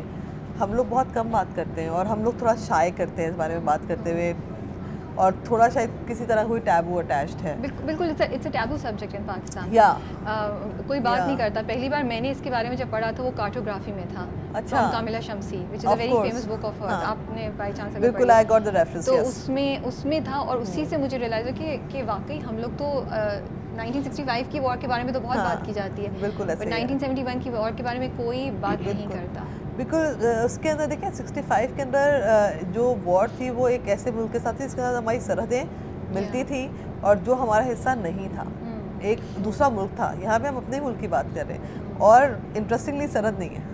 हम लोग बहुत कम बात करते हैं और हम लोग थोड़ा शाय करते हैं इस बारे में बात करते हुए और थोड़ा शायद किसी तरह कोई टैबू अटैच्ड है। बिल्कुल it's a taboo subject in Pakistan. Uh, कोई बात Yeah. नहीं करता। पहली बार मैंने इसके बारे में जब पढ़ा था वो कार्टोग्राफी में था। अच्छा। From Kamila Shamsie which is a very famous book of हाँ। आपने बाय चांस बिल्कुल आई गॉट द रेफरेंस तो यस उसमें उसमें था और उसी से मुझे रियलाइज़ हुआ कि कि वाकई हम लोग तो uh, 1965 की वॉर के बारे में तो बहुत हाँ, बात की जाती है बिल्कुल ऐसे ही है। 1971 की वॉर के बारे में कोई बात नहीं करता। बिल्कुल उसके अंदर देखिए 65 के अंदर जो वॉर थी वो एक ऐसे मुल्क के साथ थी जिसके साथ हमारी सरहदें मिलती थी और जो हमारा हिस्सा नहीं था। हम्म, एक दूसरा मुल्क था यहाँ पे हम अपने मुल्क की बात कर रहे हैं और इंटरेस्टिंगली सरहद नहीं है।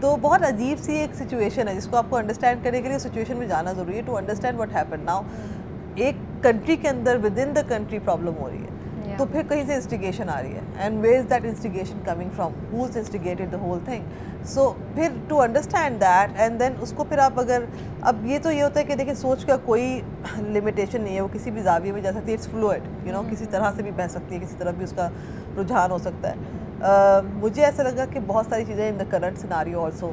तो बहुत अजीब सी एक सिचुएशन है जिसको आपको अंडरस्टैंड करने के लिए सिचुएशन में जाना ज़रूरी है to understand what happen now एक कंट्री के अंदर within the country problem हो रही है. तो फिर कहीं से इंस्टिगेशन आ रही है। And where is that instigation coming from who is instigated the whole thing so फिर to understand that and then उसको फिर आप अगर अब ये तो ये होता है कि देखिए सोच का कोई लिमिटेशन नहीं है वो किसी भी जाविये में जा सकती है इट्स फ्लूड यू नो किसी तरह से भी बह सकती है किसी तरह भी उसका रुझान हो सकता है। Uh, मुझे ऐसा लगा कि बहुत सारी चीज़ें in the current scenario also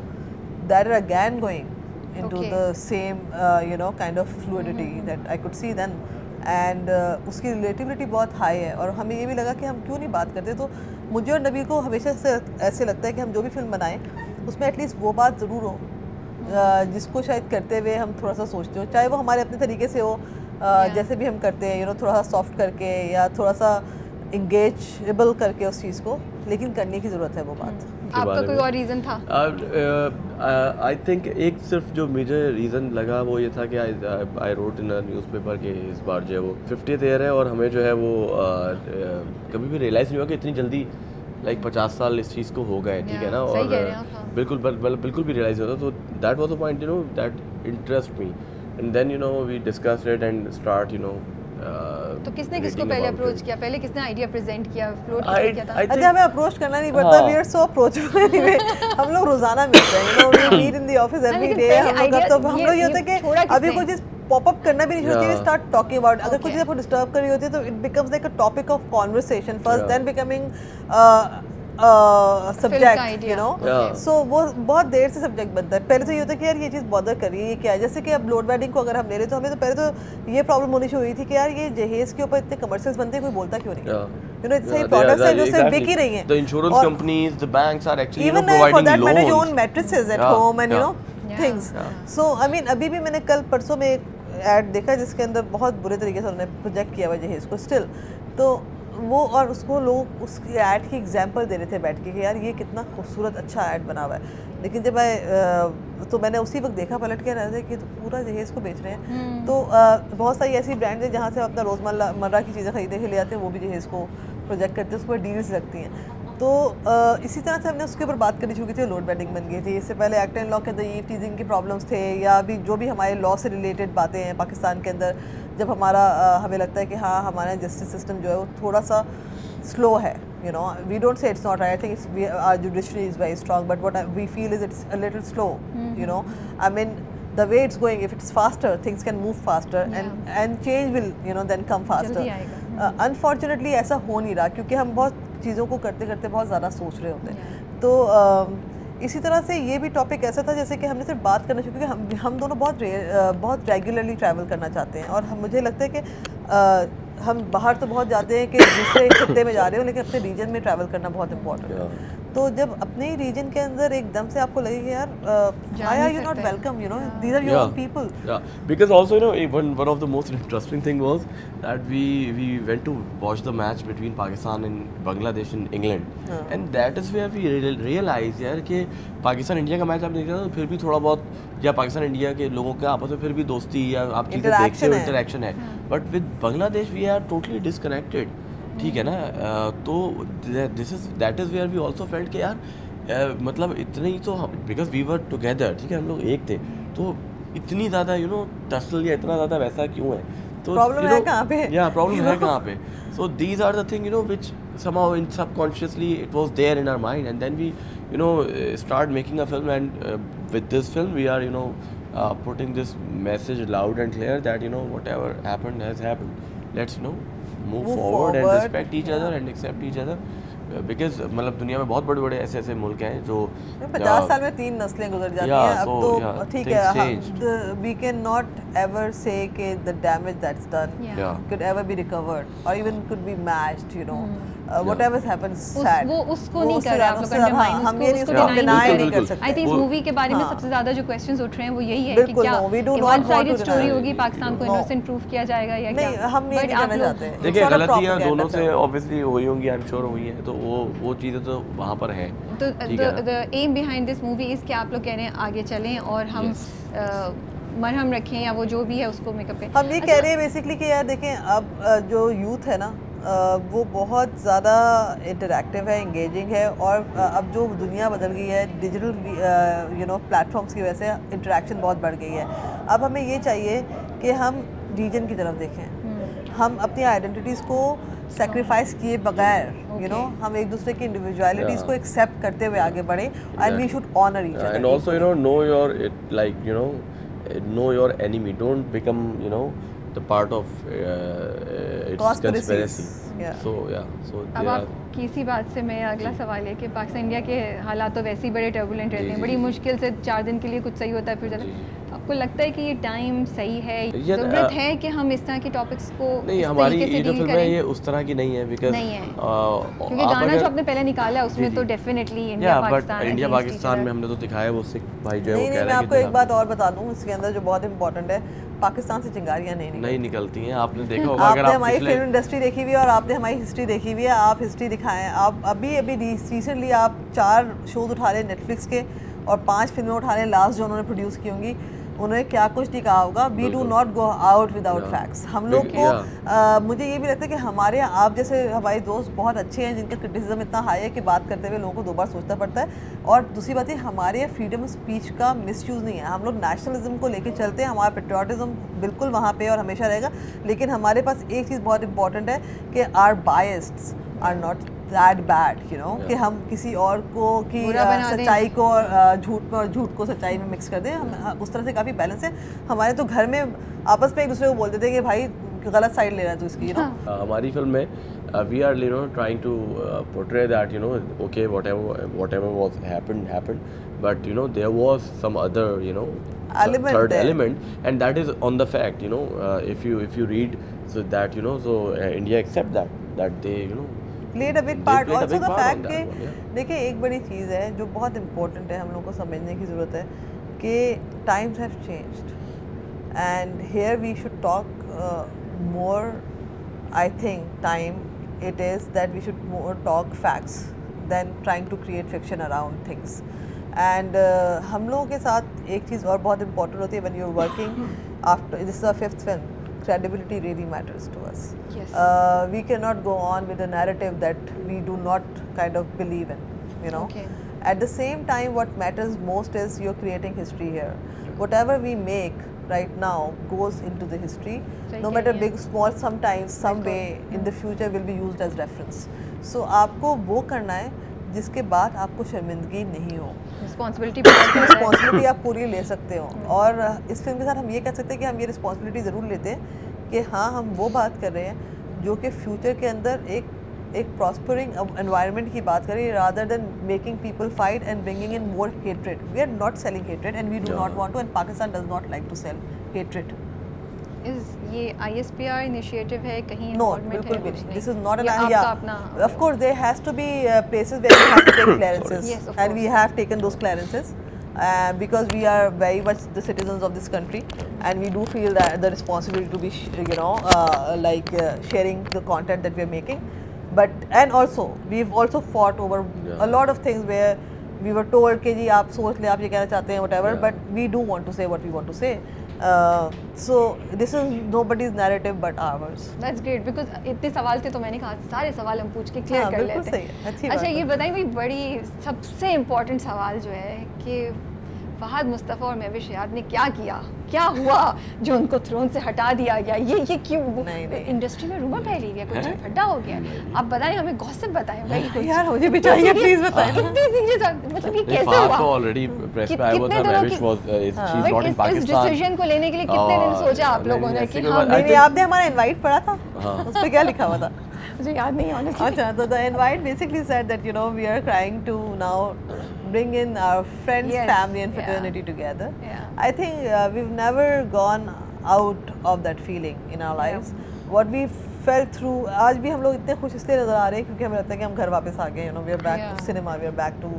that are again going into Okay. the same uh, you know kind of fluidity that I could see then and uh, उसकी रिलेटिविटी बहुत हाई है और हमें ये भी लगा कि हम क्यों नहीं बात करते? तो मुझे और नबी को हमेशा से ऐसे लगता है कि हम जो भी फ़िल्म बनाएँ उसमें एटलीस्ट वो बात ज़रूर हो। Uh, जिसको शायद करते हुए हम थोड़ा सा सोचते हो चाहे वो हमारे अपने तरीके से हो। Uh, जैसे भी हम करते हैं यू नो थोड़ा सा सॉफ्ट करके या थोड़ा सा इंगेजेबल करके उस चीज़ को लेकिन करने की ज़रूरत है वो बात। के आपका बारे कोई में। और रीजन था आई थिंक एक सिर्फ़ जो मेजर रीज़न लगा वो ये था कि आई रोट इन न्यूज़पेपर के इस बार जो है वो फिफ्टी ईयर है और हमें जो है वो कभी भी रियलाइज़ नहीं हुआ कि इतनी जल्दी लाइक पचास साल इस चीज़ को हो गए ठीक है ना और हैं। बिल्कुल बल, बल, बिल्कुल भी रियलाइज़ होता तो that was the point you know that interest me and then you know we discuss it and start you know तो किसने किसको पहले अप्रोच किया? पहले किसने आइडिया प्रेजेंट किया? फ्लोट I- किया था? अच्छा हमें अप्रोच करना नहीं पड़ता। We are so approachable anyway हम लोग रोज़ाना मिलते हैं you know we meet in the office every day हम लोग तो हम लोग ये होता है कि अभी किसने? कोई चीज़ पॉप अप करना भी नहीं होती है स्टार्ट टॉकिंग अबाउट अगर कोई चीज़ आपको डिस्टर्ब कर रही होती है तो it becomes like a topic of conversation first then becoming subject you know so वो बहुत देर से सब्जेक्ट बनता है। पहले तो ये होता है कि यार ये चीज़ बॉदर कर रही है ये क्या है? जैसे कि अब लोड वेडिंग को अगर हम ले रहे तो हमें तो पहले तो ये प्रॉब्लम होनी शुरू हुई थी कि यार ये जहेज के ऊपर इतने कमर्शियल्स बनते हैं कोई बोलता क्यों नहीं? यू नो सही प्रोडक्ट्स हैं जो सिर्फ़ बिक ही रही हैं। uh, for providing that matter your own loans. mattresses at Yeah, home and you yeah. know Yeah. things. Yeah. so I mean अभी भी मैंने कल परसों में एक ऐड देखा जिसके अंदर बहुत बुरे तरीके से उन्होंने प्रोजेक्ट किया हुआ जहेज को स्टिल तो वो और उसको लोग उसकी ऐड की एग्जांपल दे रहे थे बैठ के कि यार ये कितना खूबसूरत अच्छा ऐड बना हुआ है। लेकिन जब मैं तो मैंने उसी वक्त देखा पलट के रहे थे कि तो पूरा जहेज को बेच रहे हैं। तो अ, बहुत सारी ऐसी ब्रांड है जहाँ से अपना रोज़मर्रा की चीज़ें खरीदने के लिए आते हैं वो भी जहेज को प्रोजेक्ट करते हैं उस पर डील्स लगती हैं। तो इसी तरह से हमने उसके ऊपर बात करनी शुरू की थी लोड बेडिंग बन गई थी। इससे पहले एक्ट एंड लॉ के अंदर ये टीजिंग के प्रॉब्लम्स थे या अभी जो भी हमारे लॉ से रिलेटेड बातें हैं पाकिस्तान के अंदर जब हमारा हमें लगता है कि हाँ हमारा जस्टिस सिस्टम जो है वो थोड़ा सा स्लो है you know we don't say it's not I think we are judiciary is very strong but what we feel is it's little slow you know I mean the way it's going if it's faster things can move faster and and change will you know then come faster unfortunately ऐसा हो नहीं रहा क्योंकि हम बहुत चीज़ों को करते करते बहुत ज़्यादा सोच रहे होते हैं। तो इसी तरह से ये भी टॉपिक ऐसा था जैसे कि हमने सिर्फ़ बात करना शुरू क्योंकि हम हम दोनों बहुत रे- बहुत रेगुलरली ट्रैवल करना चाहते हैं। और हम मुझे लगता है कि आ, हम बाहर तो बहुत जाते हैं कि दूसरे खत्ते में जा रहे हो लेकिन अपने रीजन में ट्रैवल करना बहुत इंपॉर्टेंट है। तो जब अपने ही रीजन के अंदर एकदम से आपको लगे यार I are you not welcome you know these are your people या because also you know one one of the most interesting thing was that we we went to watch the match between Pakistan and Bangladesh in England and that is where we realise यार कि Pakistan India का match आप देख रहे हो फिर भी थोड़ा बहुत या पाकिस्तान इंडिया के लोगों के आपस में फिर भी दोस्ती या आप चीज़ें देखते हो इंटरेक्शन है। But with Bangladesh we are totally disconnected ठीक है ना? तो this is that is where we also felt के यार मतलब इतने ही तो हम बिकॉज़ वी वर टुगेदर ठीक है? हम लोग एक थे। तो इतनी ज़्यादा यू नो टसल या इतना ज़्यादा वैसा क्यों है? तो प्रॉब्लम है प्रॉब्लम है कहाँ पे? So these are the thing you know which somehow in subconsciously it was there in our mind and then we you know start making a film and with this film we are you know putting this message loud and clear that you know whatever happen has happen let's no move forward and respect each other and accept each other because मतलब दुनिया में बहुत बड़े बड़े ऐसे ऐसे मुल्क हैं जो पचास साल में तीन नस्लें गुजर जाती हैं। अब तो ठीक है uh, वो उसको नहीं कर रहे आप लोग उससे ज्यादा- undermine, हम ये उसको उसको deny deny नहीं नहीं कर कर सकते सकते आई थिंक इस मूवी के बारे में। सबसे ज़्यादा जो क्वेश्चंस उठ रहे हैं वो यही है कि क्या no, we do not one sided story होगी पाकिस्तान को इनोसेंट प्रूफ किया जाएगा या क्या? हम ये But नहीं आप करना लोग- चाहते देखिए It's not a गलतियाँ propaganda दोनों से ऑब्वियसली हुई होंगी आई एम श्योर हुई हैं तो वो वो चीज़ें तो वहाँ पर हैं। तो है। The aim behind this movie is कि आप लोग कह रहे हैं आगे चलें और हम मरहम रखें या वो जो भी है उसको मेकअप हम ये कह रहे हैं बेसिकली कि यार देखें अब जो यूथ है ना वो बहुत ज़्यादा इंटरेक्टिव है इंगेजिंग है और अब जो दुनिया बदल गई है डिजिटल यू नो प्लेटफॉर्म्स की वजह से इंटरेक्शन बहुत बढ़ गई है। अब हमें ये चाहिए कि हम रीजन की तरफ़ देखें। हम अपनी आइडेंटिटीज़ को सेक्रीफाइस किए बगैर यू नो हम एक दूसरे की इंडिविजुअलिटीज़ Yeah. को एक्सेप्ट करते हुए आगे बढ़े and we should honour each you know know your it like you know uh, know your enemy. Don't become you know the part of uh, uh, its Conspiracies. conspiracy. Yeah. so yeah. So अब there are आप इसी बात से मैं अगला सवाल है कि पाकिस्तान इंडिया के हालात तो वैसे ही बड़े टर्बुलेंट रहते हैं। बड़ी। मुश्किल से चार दिन के लिए कुछ सही होता है फिर जाता जी, है आपको लगता है कि ये टाइम सही है? ज़रूरत है कि हम इस तरह के टॉपिक्स को नहीं इस हमारी ये जो फ़िल्म है ये उस तरह की नहीं है बिकॉज़ नहीं है। क्योंकि गाना जो आपने पहले निकाला है उसमें तो डेफिनेटली इंडिया या पाकिस्तान इंडिया पाकिस्तान में हमने तो दिखाया है वो सिख भाई जो है वो कह मैं रहे हैं आपको एक बात और बता दूँ इसके अंदर जो बहुत इंपॉर्टेंट है पाकिस्तान से चिंगारियाँ नहीं निकलती। नहीं निकलती हैं। आपने देखा होगा अगर आपने आप हमारी फ़िल्म इंडस्ट्री देखी हुई है और आपने हमारी हिस्ट्री देखी हुई है आप हिस्ट्री दिखाएँ। आप अभी अभी रिसेंटली आप चार शोज़ उठा रहे नेटफ्लिक्स के और पाँच फ़िल्में उठा रहे हैं लास्ट जो उन्होंने प्रोड्यूस की होंगी। उन्होंने क्या कुछ नहीं कहा होगा। We do not go out without facts हम लोग को. अ, मुझे ये भी लगता है कि हमारे आप जैसे हमारे दोस्त बहुत अच्छे हैं जिनका क्रिटिसिज्म इतना हाई है कि बात करते हुए लोगों को दो बार सोचना पड़ता है। और दूसरी बात ये हमारे यहाँ फ्रीडम ऑफ़ स्पीच का मिसयूज़ नहीं है। हम लोग नेशनलिज्म को लेके चलते हैं हमारा पेट्रियाटिज्म बिल्कुल वहाँ पर और हमेशा रहेगा। लेकिन हमारे पास एक चीज़ बहुत इंपॉर्टेंट है कि are biased are not that bad you know कि हम किसी और को की। सच्चाई को और झूठ में और झूठ को सच्चाई में मिक्स कर दें। हम उस तरह से काफ़ी बैलेंस है। हमारे तो घर में आपस में एक दूसरे को बोलते थे कि भाई गलत साइड ले रहा है तू इसकी यू नो Uh, हमारी फ़िल्म में we are you know trying to portray that you know okay whatever whatever was happen happen but you know there was some other you know Element third there. element. And that is on the fact you know uh, if you if you read so that you know so uh, India accept that that they you know played a big part also the fact कि देखिए एक बड़ी चीज़ है जो बहुत important है हम लोग को समझने की ज़रूरत है कि times have changed and here we should talk more I think time it is that we should more talk facts than trying to create fiction around things and हम लोगों के साथ एक चीज़ और बहुत इंपॉर्टेंट होती है when you are working after this is a fifth film credibility really matters to us Yes. uh, we cannot go on with a narrative that we do not kind of believe in you know Okay. at the same time what matters most is you're creating history here whatever we make right now goes into the history सही no कह matter रही हैं। big small sometimes some way in the future will be used as reference so आपको वो करना है जिसके बाद आपको शर्मिंदगी नहीं हो। रिस्पॉन्सिबिलिटी रिस्पॉन्सिबिलिटी आप पूरी ले सकते हो। और इस फ़िल्म के साथ हम ये कह सकते हैं कि हम ये रिस्पॉन्सिबिलिटी ज़रूर लेते हैं कि हाँ हम वो बात कर रहे हैं जो कि फ्यूचर के अंदर एक एक प्रॉस्परिंग एनवायरनमेंट की बात करें rather than making people fight and bringing in more hatred we are not selling hatred and we do not want to and Pakistan does not like to sell hatred is ये ISPR initiative है कहीं No, involvement बिल्कुल है भी कुछ नहीं. नहीं This is not an ये आपका yeah. अपना Of course, there has to be uh, places where we have to take clearances, Yes, of and we course. have taken those clearances. Uh, because we are very much the citizens of this country, and we do feel that the responsibility to be, sh- you know, uh, like uh, sharing the content that we are making. But and also we've also fought over Yeah. a lot of things where we were told कि जी आप सोच ले आप ये कहना चाहते हैं whatever, Yeah. but we do want to say what we want to say. Uh, so this is nobody's narrative but ours. That's great because इतने सवाल थे तो मैंने कहा सारे सवाल हम पूछ के क्लियर हाँ, कर लेते सही है, अच्छी अच्छा ये। बताइए भाई बड़ी सबसे इम्पोर्टेंट सवाल जो है कि फहद मुस्तफ़ा और महविश याद ने क्या किया? क्या हुआ जो उनको थ्रोन से हटा दिया गया? ये ये क्यों नहीं, नहीं। इंडस्ट्री में रूमर फैली हुई है कुछ हैं? ठंडा हो गया। आप बताएँ हमें गॉसिप बताएँ भाई। यार, मुझे भी चाहिए, कितनी बताएँ। ना। कितनी सीरियस मतलब ये कैसे हुआ? तो ऑलरेडी प्रेस पे आया हुआ था Mahwish was she is not in इस- इस डिसीज़न को लेने के लिए कितने दिन सोचा आप लोगों ने कि हाँ नहीं आपने हमारा इनवाइट पढ़ा था। हाँ। उस पे क्या लिखा हुआ था? मुझे याद नहीं ऑनेस्टली अच्छा तो invite basically said that you know we are trying to now bring in our friends Yes, family and yeah. fraternity together Yeah. i think uh, we've never gone out of that feeling in our lives what we felt through आज भी हम लोग इतने खुश इसलिए नज़र आ रहे हैं क्योंकि हमें लगता है कि हम घर वापस आ गए you know we are back Yeah. to cinema we are back to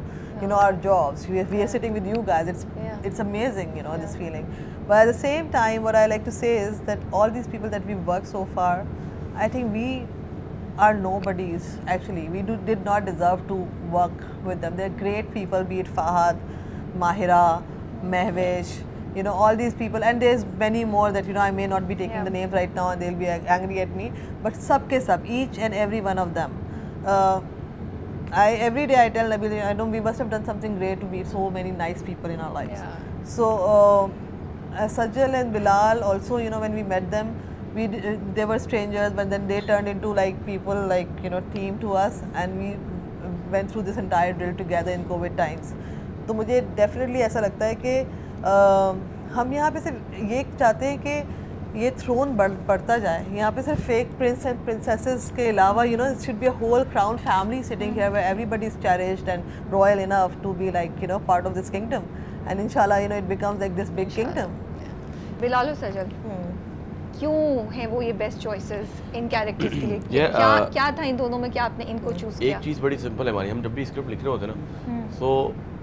you know our jobs we are, we are sitting with you guys it's Yeah. it's amazing you know this feeling but at the same time what I like to say is that all these people that we've worked so far I think we are nobodies actually. We do, did not deserve to work with them. They're great people be it Fahad Mahira Mehvesh you know all these people. And there's many more that you know I may not be taking Yeah. the names right now and they'll be angry at me. But sab ke sab each and every one of them. Uh, I every day I tell Nabil I know we must have done something great to meet so many nice people in our lives. Yeah. so uh, Sajjal and Bilal also you know when we met them we d- uh, they were strangers but then they turned into like people like you know team to us and we uh, went through this entire drill together in covid times. तो मुझे definitely ऐसा लगता है कि अ, हम यहाँ पे सिर्फ़ ये चाहते हैं कि ये थ्रोन बढ़ बढ़ता जाए। यहाँ पे सिर्फ़ फेक प्रिंस एंड प्रिंसेसेस के अलावा you know should be a whole crown family sitting here where everybody is cherished and royal enough to be like you know part of this kingdom and इंशाल्लाह you know it becomes like this big kingdom Bilal और सजल क्यों है वो ये best choices in characters के लिए? क्या uh, क्या था इन दोनों में कि आपने इनको चूज़ किया? एक चीज़ बड़ी सिंपल है हमारी हम जब भी स्क्रिप्ट लिख रहे होते ना सो so,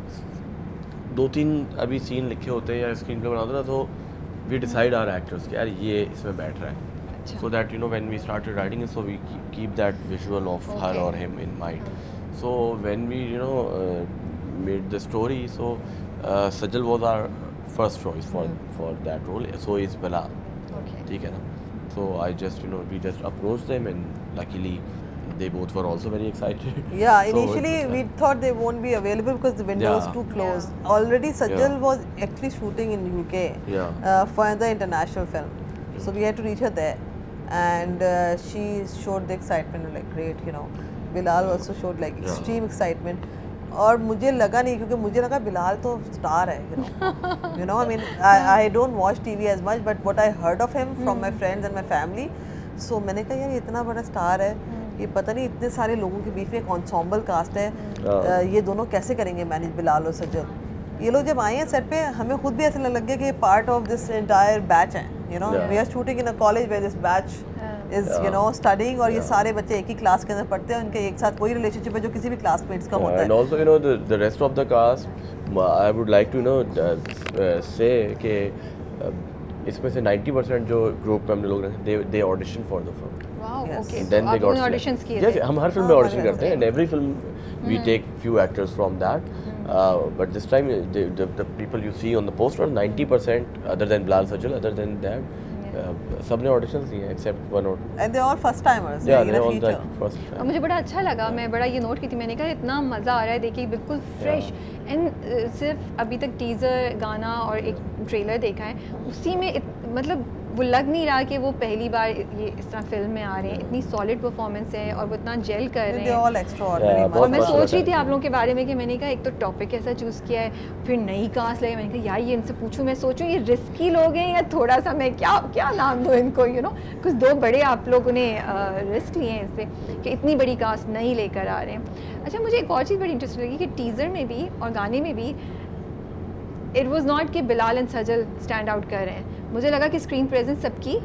दो तीन अभी सीन लिखे होते हैं या स्क्रीन पे बनाते ना तो वी डिसाइड आवर एक्टर्स यार ये इसमें बैठ रहा है so that you know when we started writing so we keep that visual of her और him in mind so when we you know made the story so Sajal was our first choice for for that role so is Bilal ठीक है ना so I just you know we just approached them and luckily they both were also very excited Yeah, So initially it- we thought they won't be available because the window was Yeah. too closed. Already Sajal Yeah. was actually shooting in UK Yeah. uh, for another international film. So we had to reach her there. And uh, she showed the excitement like great, you know. Bilal also showed like Yeah. extreme excitement. और मुझे लगा नहीं क्योंकि मुझे लगा बिलाल तो star है you know you know I mean I don't watch TV as much but what I heard of him from my friends and my family so मैंने कहा यार ये इतना बड़ा स्टार है ये पता नहीं इतने सारे लोगों के बीच में एक ensemble कास्ट है। हाँ। ये दोनों कैसे करेंगे मैनेज बिलाल और सज्जन? ये लोग जब आए हैं सेट पे हमें खुद भी ऐसा लग गया कि ये part of this entire batch है you know. We are shooting in a college where this batch is you. Know studying और ये Yeah. सारे बच्चे एक ही क्लास के अंदर पढ़ते हैं उनके एक साथ कोई रिलेशनशिप है जो किसी भी क्लासमेट्स का होता and है also you know the the rest of the cast m- I would like to you know uh, uh, say कि uh, इसमें से 90% जो ग्रुप में हमने लोग for the film wow Yes. Okay then they got auditions. किए थे हम हर फ़िल्म हाँ, में ऑडिशन फ़िल्म करते हैं and every film we take few actors from that uh, but this time uh, the, the, the people you see on the poster 90% other than Bilal Sajal other than that uh, सबने auditions दिए except one और and they are first timers या they all the first time और मुझे बड़ा अच्छा लगा मैं बड़ा ये नोट की थी मैंने कहा इतना मज़ा आ रहा है देखिए बिल्कुल फ्रेश एंड सिर्फ़ अभी तक टीज़र गाना और एक ट्रेलर देखा है उसी में मतलब वो लग नहीं रहा कि वो पहली बार ये इस तरह फ़िल्म में आ रहे हैं। इतनी सॉलिड परफॉर्मेंस है और वो इतना जेल कर रहे हैं। Yeah, और मैं सोच रही थी आप लोगों के बारे में कि मैंने कहा एक तो टॉपिक ऐसा चूज़ किया है फिर नई कास्ट लगे मैंने कहा यार ये इनसे पूछूँ मैं सोचूं ये रिस्की लोग हैं या थोड़ा सा मैं क्या क्या नाम दूँ इनको यू नो कुछ दो बड़े आप लोगों ने रिस्क लिए हैं इससे कि इतनी बड़ी कास्ट नहीं लेकर आ रहे हैं। अच्छा मुझे एक और चीज़ बड़ी इंटरेस्टिंग लगी कि टीज़र में भी और गाने में भी इट वॉज़ नॉट कि Bilal and Sajal stand out कर रहे हैं। मुझे लगा कि स्क्रीन प्रेजेंस सबकी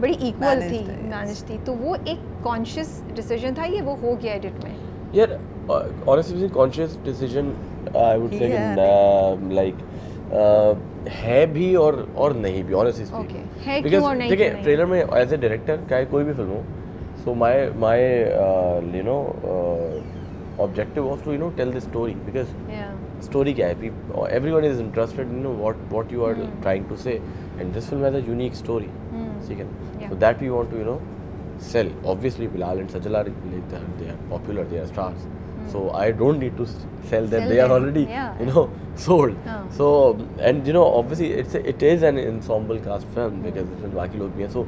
बड़ी इक्वल थी मैनेज थी। तो वो एक कॉन्शियस डिसीज़न था ये वो हो गया एडिट में। Yeah, uh, honestly speaking, conscious decision, I would ही भी और और नहीं भी honestly speaking. Okay. है क्यों और नहीं देखिए ट्रेलर में एज ए डायरेक्टर चाहे कोई भी फ़िल्म हो so my my you know objective was to you know tell the story because story क्या है? Everyone is interested in what what you are trying to say and this film has a story ठीक है? So that we want to you know sell obviously Bilal and Sajal are they are popular they are stars so I don't need to sell that they are already you know sold so and you know obviously it's it is an ensemble cast film because बाकी लोग भी हैं सो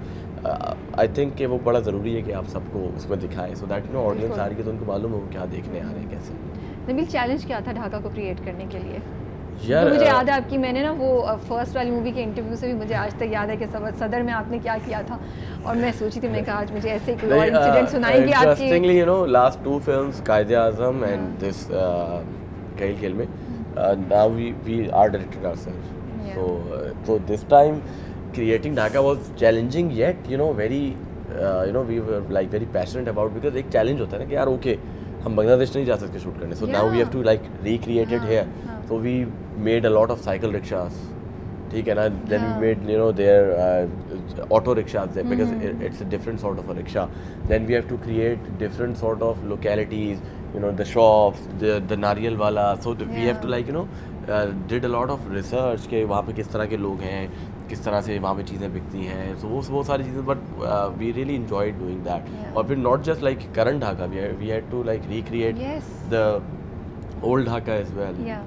I think वो बड़ा ज़रूरी है कि आप सबको उसमें दिखाएँ so that you know audience आ रही है तो उनको मालूम हो क्या देखने आ रहे हैं कैसे नबील चैलेंज क्या था ढाका को क्रिएट करने के लिए यार तो मुझे uh, याद है आपकी मैंने ना वो फ़र्स्ट वाली मूवी के इंटरव्यू से भी मुझे आज तक याद है कि सब सदर में आपने क्या किया था और मैं सोची थी मैं कहा आज मुझे ऐसे ही कोई और uh, इंसिडेंट सुनाएँगी आपकी films, Qaid Azam and this uh, Kail Khel Mein, uh, now we we are directed ourselves. Yeah. So uh, so this time, creating Dhaka was challenging yet you know very uh, you know we were like very passionate about because एक challenge होता है ना कि यार okay हम बांग्लादेश नहीं जा सकते शूट करने। So now we have to like recreated here so we made a lot of cycle rickshaws ठीक है ना? Then we made you know their auto rickshaw because it's a different sort of a rickshaw then we have to create different sort of localities you know the shop the नारियल वाला so we have to like you know did a lot of research के वहाँ पे किस तरह के लोग हैं किस तरह से वहाँ पे चीज़ें बिकती हैं। So वो वो सारी चीज़ें but we really enjoyed doing that. Yeah. और फिर not just like current Dhaka we had, we had to like recreate Yes. the old Dhaka as well. या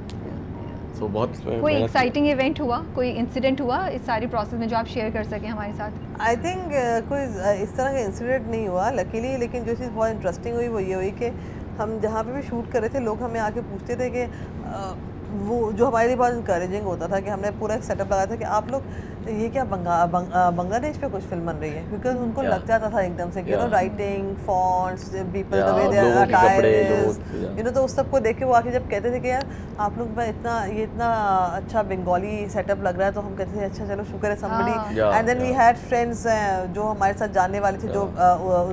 so बहुत कोई एक्साइटिंग इवेंट हुआ? कोई इंसिडेंट हुआ इस सारी प्रोसेस में जो आप शेयर कर सकें हमारे साथ? आई थिंक uh, कोई uh, इस तरह का इंसिडेंट नहीं हुआ लकीली लेकिन जो चीज़ बहुत इंटरेस्टिंग हुई वो ये हुई कि हम जहाँ पे भी शूट कर रहे थे लोग हमें आके पूछते थे कि uh, वो जो हमारे लिए बहुत इंक्रेजिंग होता था कि हमने पूरा एक सेटअप लगाया था कि आप लोग ये क्या बंगा, बंग, बांग्लादेश पे कुछ फ़िल्म बन रही है? बिकॉज़ उनको Yeah. लग जाता था एकदम से कि you know writing fonts people the way they attire you know तो उस सबको देख के वो आके जब कहते थे कि यार आप लोग में इतना ये इतना अच्छा बंगाली सेटअप लग रहा है तो हम कहते थे अच्छा चलो शुक्र है somebody. Yeah, and then we had friends जो हमारे साथ जानने वाले थे जो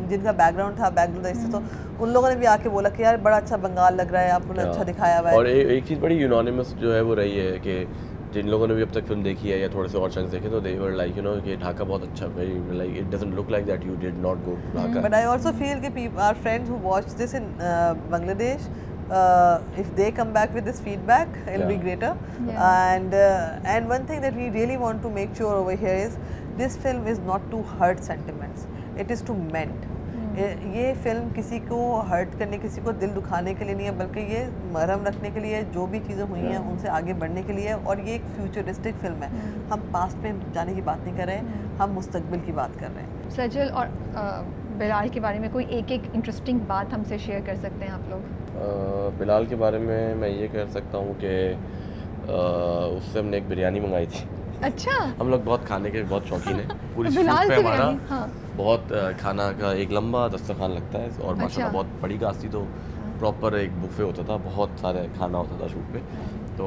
जिनका बैकग्राउंड था बांग्लादेश से तो उन लोगों ने भी आके बोला कि यार बड़ा अच्छा बंगाल लग रहा है आपने अच्छा दिखाया हुआ है. और एक चीज़ बड़ी यूनानिमस जो है वो रही है कि जिन लोगों ने भी अब तक फ़िल्म देखी है या थोड़े से और चंक्स देखे तो देवर लाइक यू नो कि ढाका बहुत अच्छा very like it doesn't look like that you did not go to Dhaka but I also feel कि people our friends who watch this in Bangladesh if they come back with this feedback it will be greater and and one thing that we really want to make sure over here is this film is not to hurt sentiments it is to meant ये- film किसी को hurt करने किसी को दिल दुखाने के लिए नहीं है बल्कि ये मरहम रखने के लिए जो भी चीज़ें हुई हैं उनसे आगे बढ़ने के लिए और ये एक फ्यूचरिस्टिक फ़िल्म है। हम पास्ट में जाने की बात नहीं कर रहे हैं हम मुस्तकबिल की बात कर रहे हैं। सजल और बिलाल के बारे में कोई एक एक इंटरेस्टिंग बात हमसे शेयर कर सकते हैं आप लोग? बिलाल के बारे में मैं ये कह सकता हूँ कि उससे हमने एक बिरयानी मंगाई थी। अच्छा। हम लोग बहुत खाने के बहुत शौकीन हैं। पूरी बिलाल शूट पे से हमारा। हाँ। बहुत खाना का एक लंबा दस्तरखान लगता है और माशाल्लाह अच्छा। बहुत बड़ी कास्ट थी तो प्रॉपर एक बुफे होता था बहुत सारे खाना होता था शूट पे। तो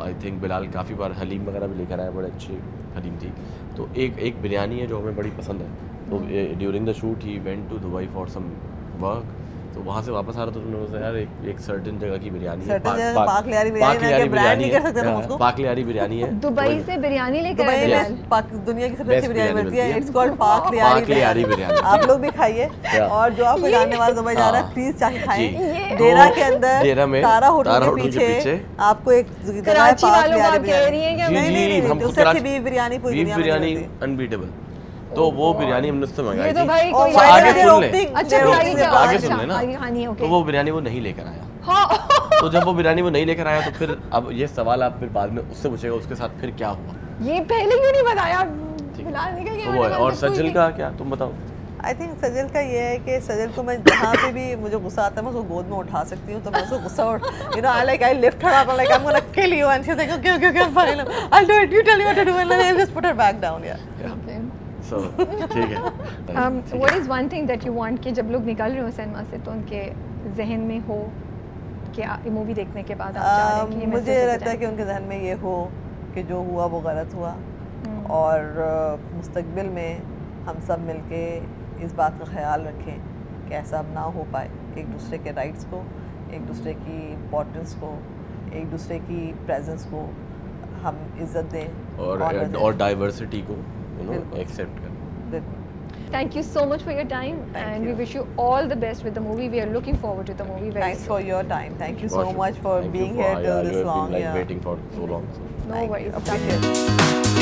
आई थिंक बिलाल काफ़ी बार हलीम वगैरह भी लेकर आया बड़े अच्छी हलीम थी। तो एक एक बिरयानी है जो हमें बड़ी पसंद है। तो during the shoot he went to Dubai for some work तो वहाँ से वापस आ रहा था तो यार एक एक सर्टेन जगह की बिरयानी है पाक लियारी बिरयानी है। पाक लियारी बिरयानी है। दुबई से बिरयानी लेकर आए दुनिया की सबसे अच्छी बिरयानी मिलती है। इट्स कॉल्ड पाक लियारी बिरयानी। आप लोग भी खाइए। और जो आपको जानने वाला दुबई जा रहा है। प्लीज़ चाहे खाएँ। डेरा तो के अंदर डेरा में तारा होटल के पीछे आपको एक जगह है पाक लियारी आप हैं बिरयानी। नहीं नहीं नहीं उससे अच्छी बीफ बिरयानी पूरी दुनिया में बिरयानी अनबीटेबल तो वो बिरयानी हमने उससे मंगाई तो थी। भाई कोई तो आगे सुन ले। अच्छा आगे सुन ले ना तो वो बिरयानी वो नहीं लेकर आया। हाँ। तो जब वो बिरयानी वो नहीं लेकर आया तो फिर अब ये सवाल आप फिर बाद में उससे पूछेगा उसके साथ फिर क्या हुआ? ये पहले क्यों नहीं बताया? तो वो है। और सजल का क्या? तुम बताओ। आई थिंक सजल का ये है कि सजल को मैं जहाँ पे भी मुझे गुस्सा आता है मैं उसको गोद में उठा सकती हूँ तो मैं उसको गुस्सा you know I like I lift her up like I am gonna kill you and she is like okay okay okay fine I will do it you tell me what to do and I just put her back down yeah. So ठीक है um, what is one thing that you want कि जब लोग निकल रहे हो cinema से तो उनके जहन में हो कि आ- ये मूवी देखने के बाद आप हैं कि ये Um, मुझे लगता है? कि उनके जहन में ये हो कि जो हुआ वो गलत हुआ हम्म। और uh, मुस्तकबिल में हम सब मिलके इस बात का ख्याल रखें कि ऐसा अब ना हो पाए एक दूसरे के राइट्स को एक दूसरे की इम्पोर्टेंस को एक दूसरे की प्रेजेंस को हम इज़्ज़त दें और दें। और डाइवर्सिटी को you know accept Thank you so much for your time Thank and you. we wish you all the best with the movie. We are looking forward to the movie very Thanks soon. for your time. Thank you so much for Thank being for here till this long. Like, yeah. waiting for so long. So. No Thank worries. You. Appreciate.